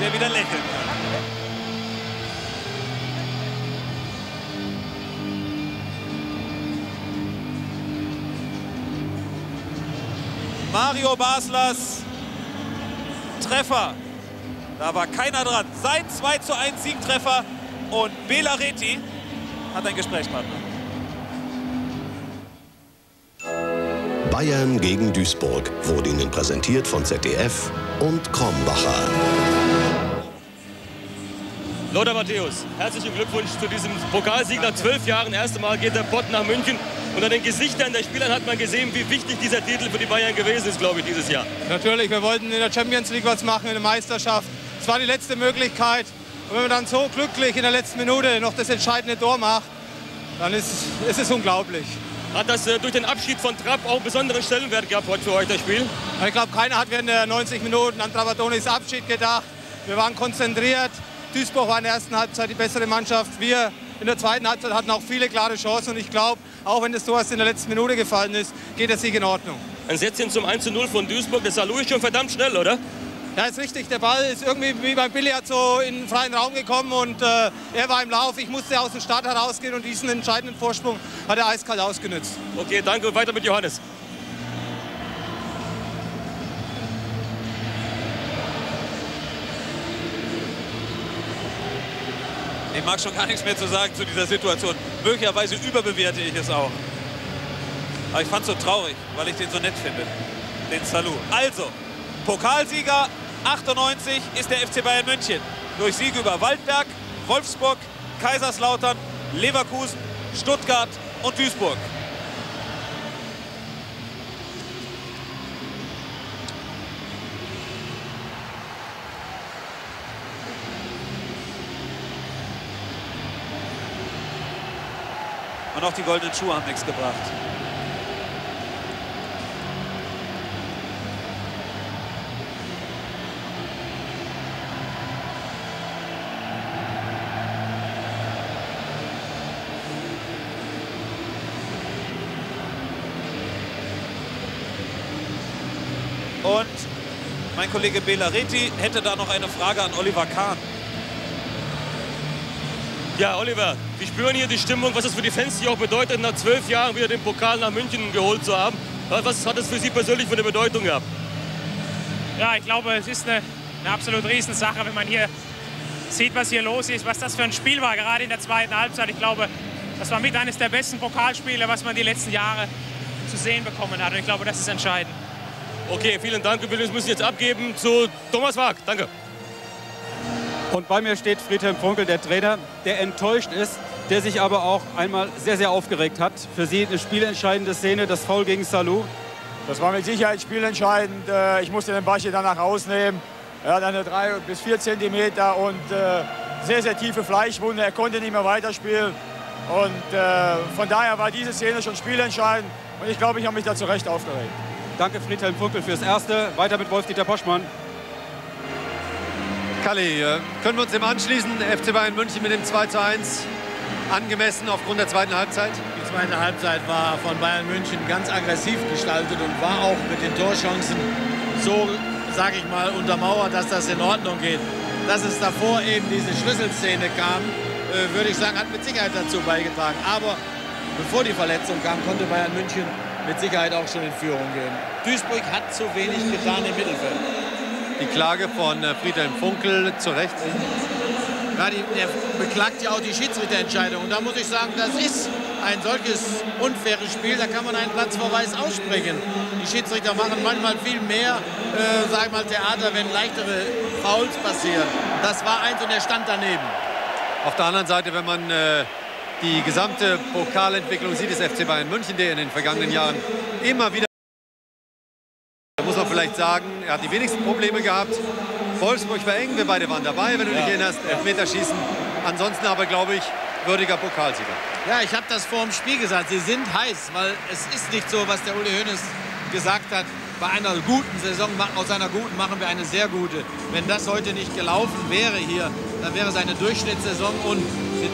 der wieder lächeln kann. Mario Baslers Treffer. Da war keiner dran. Sein 2 zu 1 Siegtreffer und Bela Reti hat einen Gesprächspartner. Bayern gegen Duisburg wurde Ihnen präsentiert von ZDF und Krombacher. Lothar Matthäus, herzlichen Glückwunsch zu diesem Pokalsieg. Nach zwölf Jahren, erste Mal geht der Pott nach München. Unter den Gesichtern der Spieler hat man gesehen, wie wichtig dieser Titel für die Bayern gewesen ist, glaube ich, dieses Jahr. Natürlich, wir wollten in der Champions League was machen, in der Meisterschaft. Es war die letzte Möglichkeit. Und wenn man dann so glücklich in der letzten Minute noch das entscheidende Tor macht, dann ist, ist es unglaublich. Hat das äh, durch den Abschied von Trapp auch einen besonderen Stellenwert gehabt heute für euch, das Spiel? Ich glaube, keiner hat während der 90 Minuten an Travattonis Abschied gedacht. Wir waren konzentriert. Duisburg war in der ersten Halbzeit die bessere Mannschaft. Wir in der zweiten Halbzeit hatten auch viele klare Chancen. Und ich glaube, auch wenn das Tor erst in der letzten Minute gefallen ist, geht der Sieg in Ordnung. Ein Sätzchen zum 1 zu 0 von Duisburg. Das Salou ist schon verdammt schnell, oder? Ja, ist richtig. Der Ball ist irgendwie wie beim Billard so in den freien Raum gekommen und äh, er war im Lauf. Ich musste aus dem Start herausgehen und diesen entscheidenden Vorsprung hat er eiskalt ausgenutzt. Okay, danke. Weiter mit Johannes. Ich mag schon gar nichts mehr zu sagen zu dieser Situation. Möglicherweise überbewerte ich es auch. Aber ich fand es so traurig, weil ich den so nett finde. Den Salou. Also, Pokalsieger 98 ist der FC Bayern München. Durch Siege über Waldberg, Wolfsburg, Kaiserslautern, Leverkusen, Stuttgart und Duisburg. Und auch die goldenen Schuhe haben nichts gebracht. Und mein Kollege Belaretti hätte da noch eine Frage an Oliver Kahn. Ja, Oliver, wir spüren hier die Stimmung, was es für die Fans hier auch bedeutet, nach zwölf Jahren wieder den Pokal nach München geholt zu haben. Was hat das für Sie persönlich für eine Bedeutung gehabt? Ja, ich glaube, es ist eine, eine absolut Riesensache, wenn man hier sieht, was hier los ist, was das für ein Spiel war, gerade in der zweiten Halbzeit. Ich glaube, das war mit eines der besten Pokalspiele, was man die letzten Jahre zu sehen bekommen hat. Und ich glaube, das ist entscheidend. Okay, vielen Dank. Wir müssen jetzt abgeben zu Thomas Wag. Danke. Und bei mir steht Friedhelm Funkel, der Trainer, der enttäuscht ist, der sich aber auch einmal sehr, sehr aufgeregt hat. Für Sie eine spielentscheidende Szene, das Foul gegen Salou. Das war mit Sicherheit spielentscheidend. Äh, Ich musste den Ball hier danach rausnehmen. Er hat eine 3 bis 4 Zentimeter und äh, sehr, sehr tiefe Fleischwunde. Er konnte nicht mehr weiterspielen. Und äh, von daher war diese Szene schon spielentscheidend. Und ich glaube, ich habe mich da zu Recht aufgeregt. Danke Friedhelm Funkel fürs Erste. Weiter mit Wolf-Dieter Poschmann. Kalli, äh, können wir uns dem anschließen? FC Bayern München mit dem 2 zu 1 angemessen aufgrund der zweiten Halbzeit? Die zweite Halbzeit war von Bayern München ganz aggressiv gestaltet und war auch mit den Torchancen so, sage ich mal, untermauert, dass das in Ordnung geht. Dass es davor eben diese Schlüsselszene kam, äh, würde ich sagen, hat mit Sicherheit dazu beigetragen. Aber bevor die Verletzung kam, konnte Bayern München mit Sicherheit auch schon in Führung gehen. Duisburg hat zu wenig getan im Mittelfeld. Die Klage von äh, Friedhelm Funkel zu Recht. Ja, die, der beklagt ja auch die Schiedsrichterentscheidung. Und da muss ich sagen, das ist ein solches unfaires Spiel. Da kann man einen Platzverweis aussprechen. Die Schiedsrichter machen manchmal viel mehr, äh, sag ich mal, Theater, wenn leichtere Fouls passieren. Das war eins und er stand daneben. Auf der anderen Seite, wenn man äh, die gesamte Pokalentwicklung sieht des FC Bayern München, der in den vergangenen Jahren immer wieder da muss man vielleicht sagen, er hat die wenigsten Probleme gehabt. Wolfsburg war eng, wir beide waren dabei, wenn du dich erinnerst, Elfmeterschießen. Ansonsten aber, glaube ich, würdiger Pokalsieger. Ja, ich habe das vor dem Spiel gesagt. Sie sind heiß, weil es ist nicht so, was der Uli Hoeneß gesagt hat. Bei einer guten Saison, aus einer guten machen wir eine sehr gute. Wenn das heute nicht gelaufen wäre hier, dann wäre es eine Durchschnittssaison und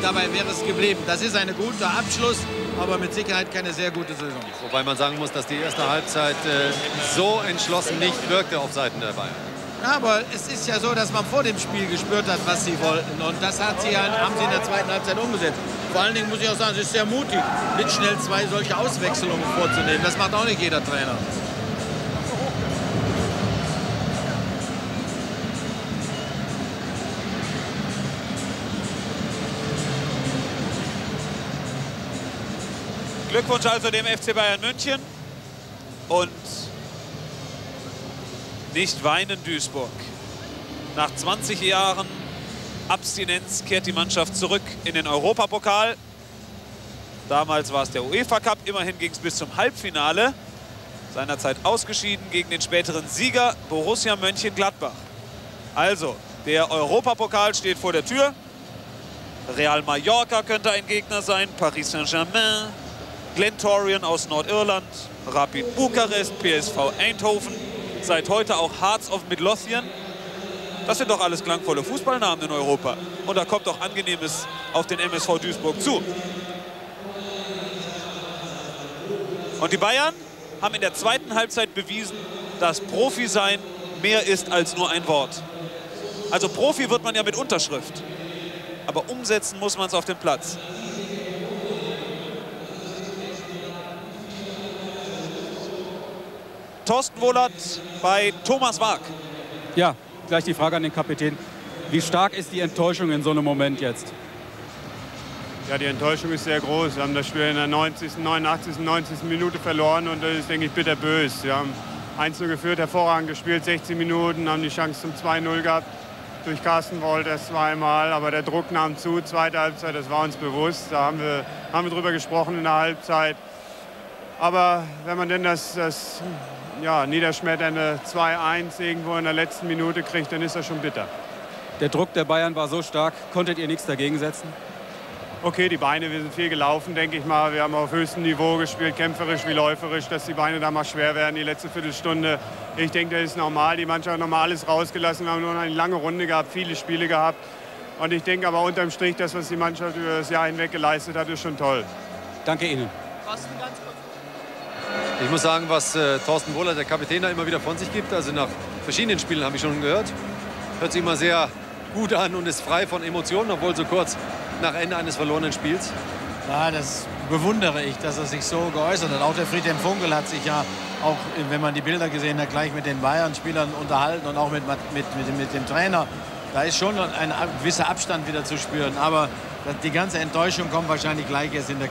dabei wäre es geblieben. Das ist ein guter Abschluss, aber mit Sicherheit keine sehr gute Saison. Wobei man sagen muss, dass die erste Halbzeit äh, so entschlossen nicht wirkte auf Seiten der Bayern. Ja, aber es ist ja so, dass man vor dem Spiel gespürt hat, was sie wollten. Und das hat sie, haben sie in der zweiten Halbzeit umgesetzt. Vor allen Dingen muss ich auch sagen, es ist sehr mutig, mit schnell zwei solche Auswechslungen vorzunehmen. Das macht auch nicht jeder Trainer. Glückwunsch also dem FC Bayern München. Und nicht weinen Duisburg. Nach 20 Jahren Abstinenz kehrt die Mannschaft zurück in den Europapokal. Damals war es der UEFA Cup. Immerhin ging es bis zum Halbfinale. Seinerzeit ausgeschieden gegen den späteren Sieger Borussia Mönchengladbach. Also, der Europapokal steht vor der Tür. Real Mallorca könnte ein Gegner sein. Paris Saint-Germain. Glentorian aus Nordirland. Rapid Bukarest. PSV Eindhoven. Seit heute auch Hearts of Midlothian. Das sind doch alles klangvolle Fußballnamen in Europa. Und da kommt doch Angenehmes auf den MSV Duisburg zu. Und die Bayern haben in der zweiten Halbzeit bewiesen, dass Profi sein mehr ist als nur ein Wort. Also Profi wird man ja mit Unterschrift. Aber umsetzen muss man es auf dem Platz. Thorsten Wohlert bei Thomas Wag. Ja, gleich die Frage an den Kapitän. Wie stark ist die Enttäuschung in so einem Moment jetzt? Ja, die Enttäuschung ist sehr groß. Wir haben das Spiel in der 90., 89., 90. Minute verloren und das ist, denke ich, bitterbös. Wir haben 1 geführt, hervorragend gespielt, 16 Minuten, haben die Chance zum 2-0 gehabt durch Carsten Wolters zweimal, aber der Druck nahm zu, zweite Halbzeit, das war uns bewusst. Da haben wir, haben wir drüber gesprochen in der Halbzeit. Aber wenn man denn das, das ja, niederschmetternde 2-1 irgendwo in der letzten Minute kriegt, dann ist das schon bitter. Der Druck der Bayern war so stark, konntet ihr nichts dagegen setzen? Okay, die Beine, wir sind viel gelaufen, denke ich mal. Wir haben auf höchstem Niveau gespielt, kämpferisch wie läuferisch, dass die Beine da mal schwer werden, die letzte Viertelstunde. Ich denke, das ist normal. Die Mannschaft hat noch mal alles rausgelassen. Wir haben nur eine lange Runde gehabt, viele Spiele gehabt. Und ich denke aber unterm Strich, das, was die Mannschaft über das Jahr hinweg geleistet hat, ist schon toll. Danke Ihnen. Ich muss sagen, was äh, Thorsten Wohler, der Kapitän, da immer wieder von sich gibt, also nach verschiedenen Spielen habe ich schon gehört, hört sich immer sehr gut an und ist frei von Emotionen, obwohl so kurz nach Ende eines verlorenen Spiels. Ja, das bewundere ich, dass er sich so geäußert hat. Auch der Friedhelm Funkel hat sich ja auch, wenn man die Bilder gesehen hat, gleich mit den Bayern-Spielern unterhalten und auch mit, mit, mit, mit dem Trainer. Da ist schon ein gewisser Abstand wieder zu spüren. Aber die ganze Enttäuschung kommt wahrscheinlich gleich erst in der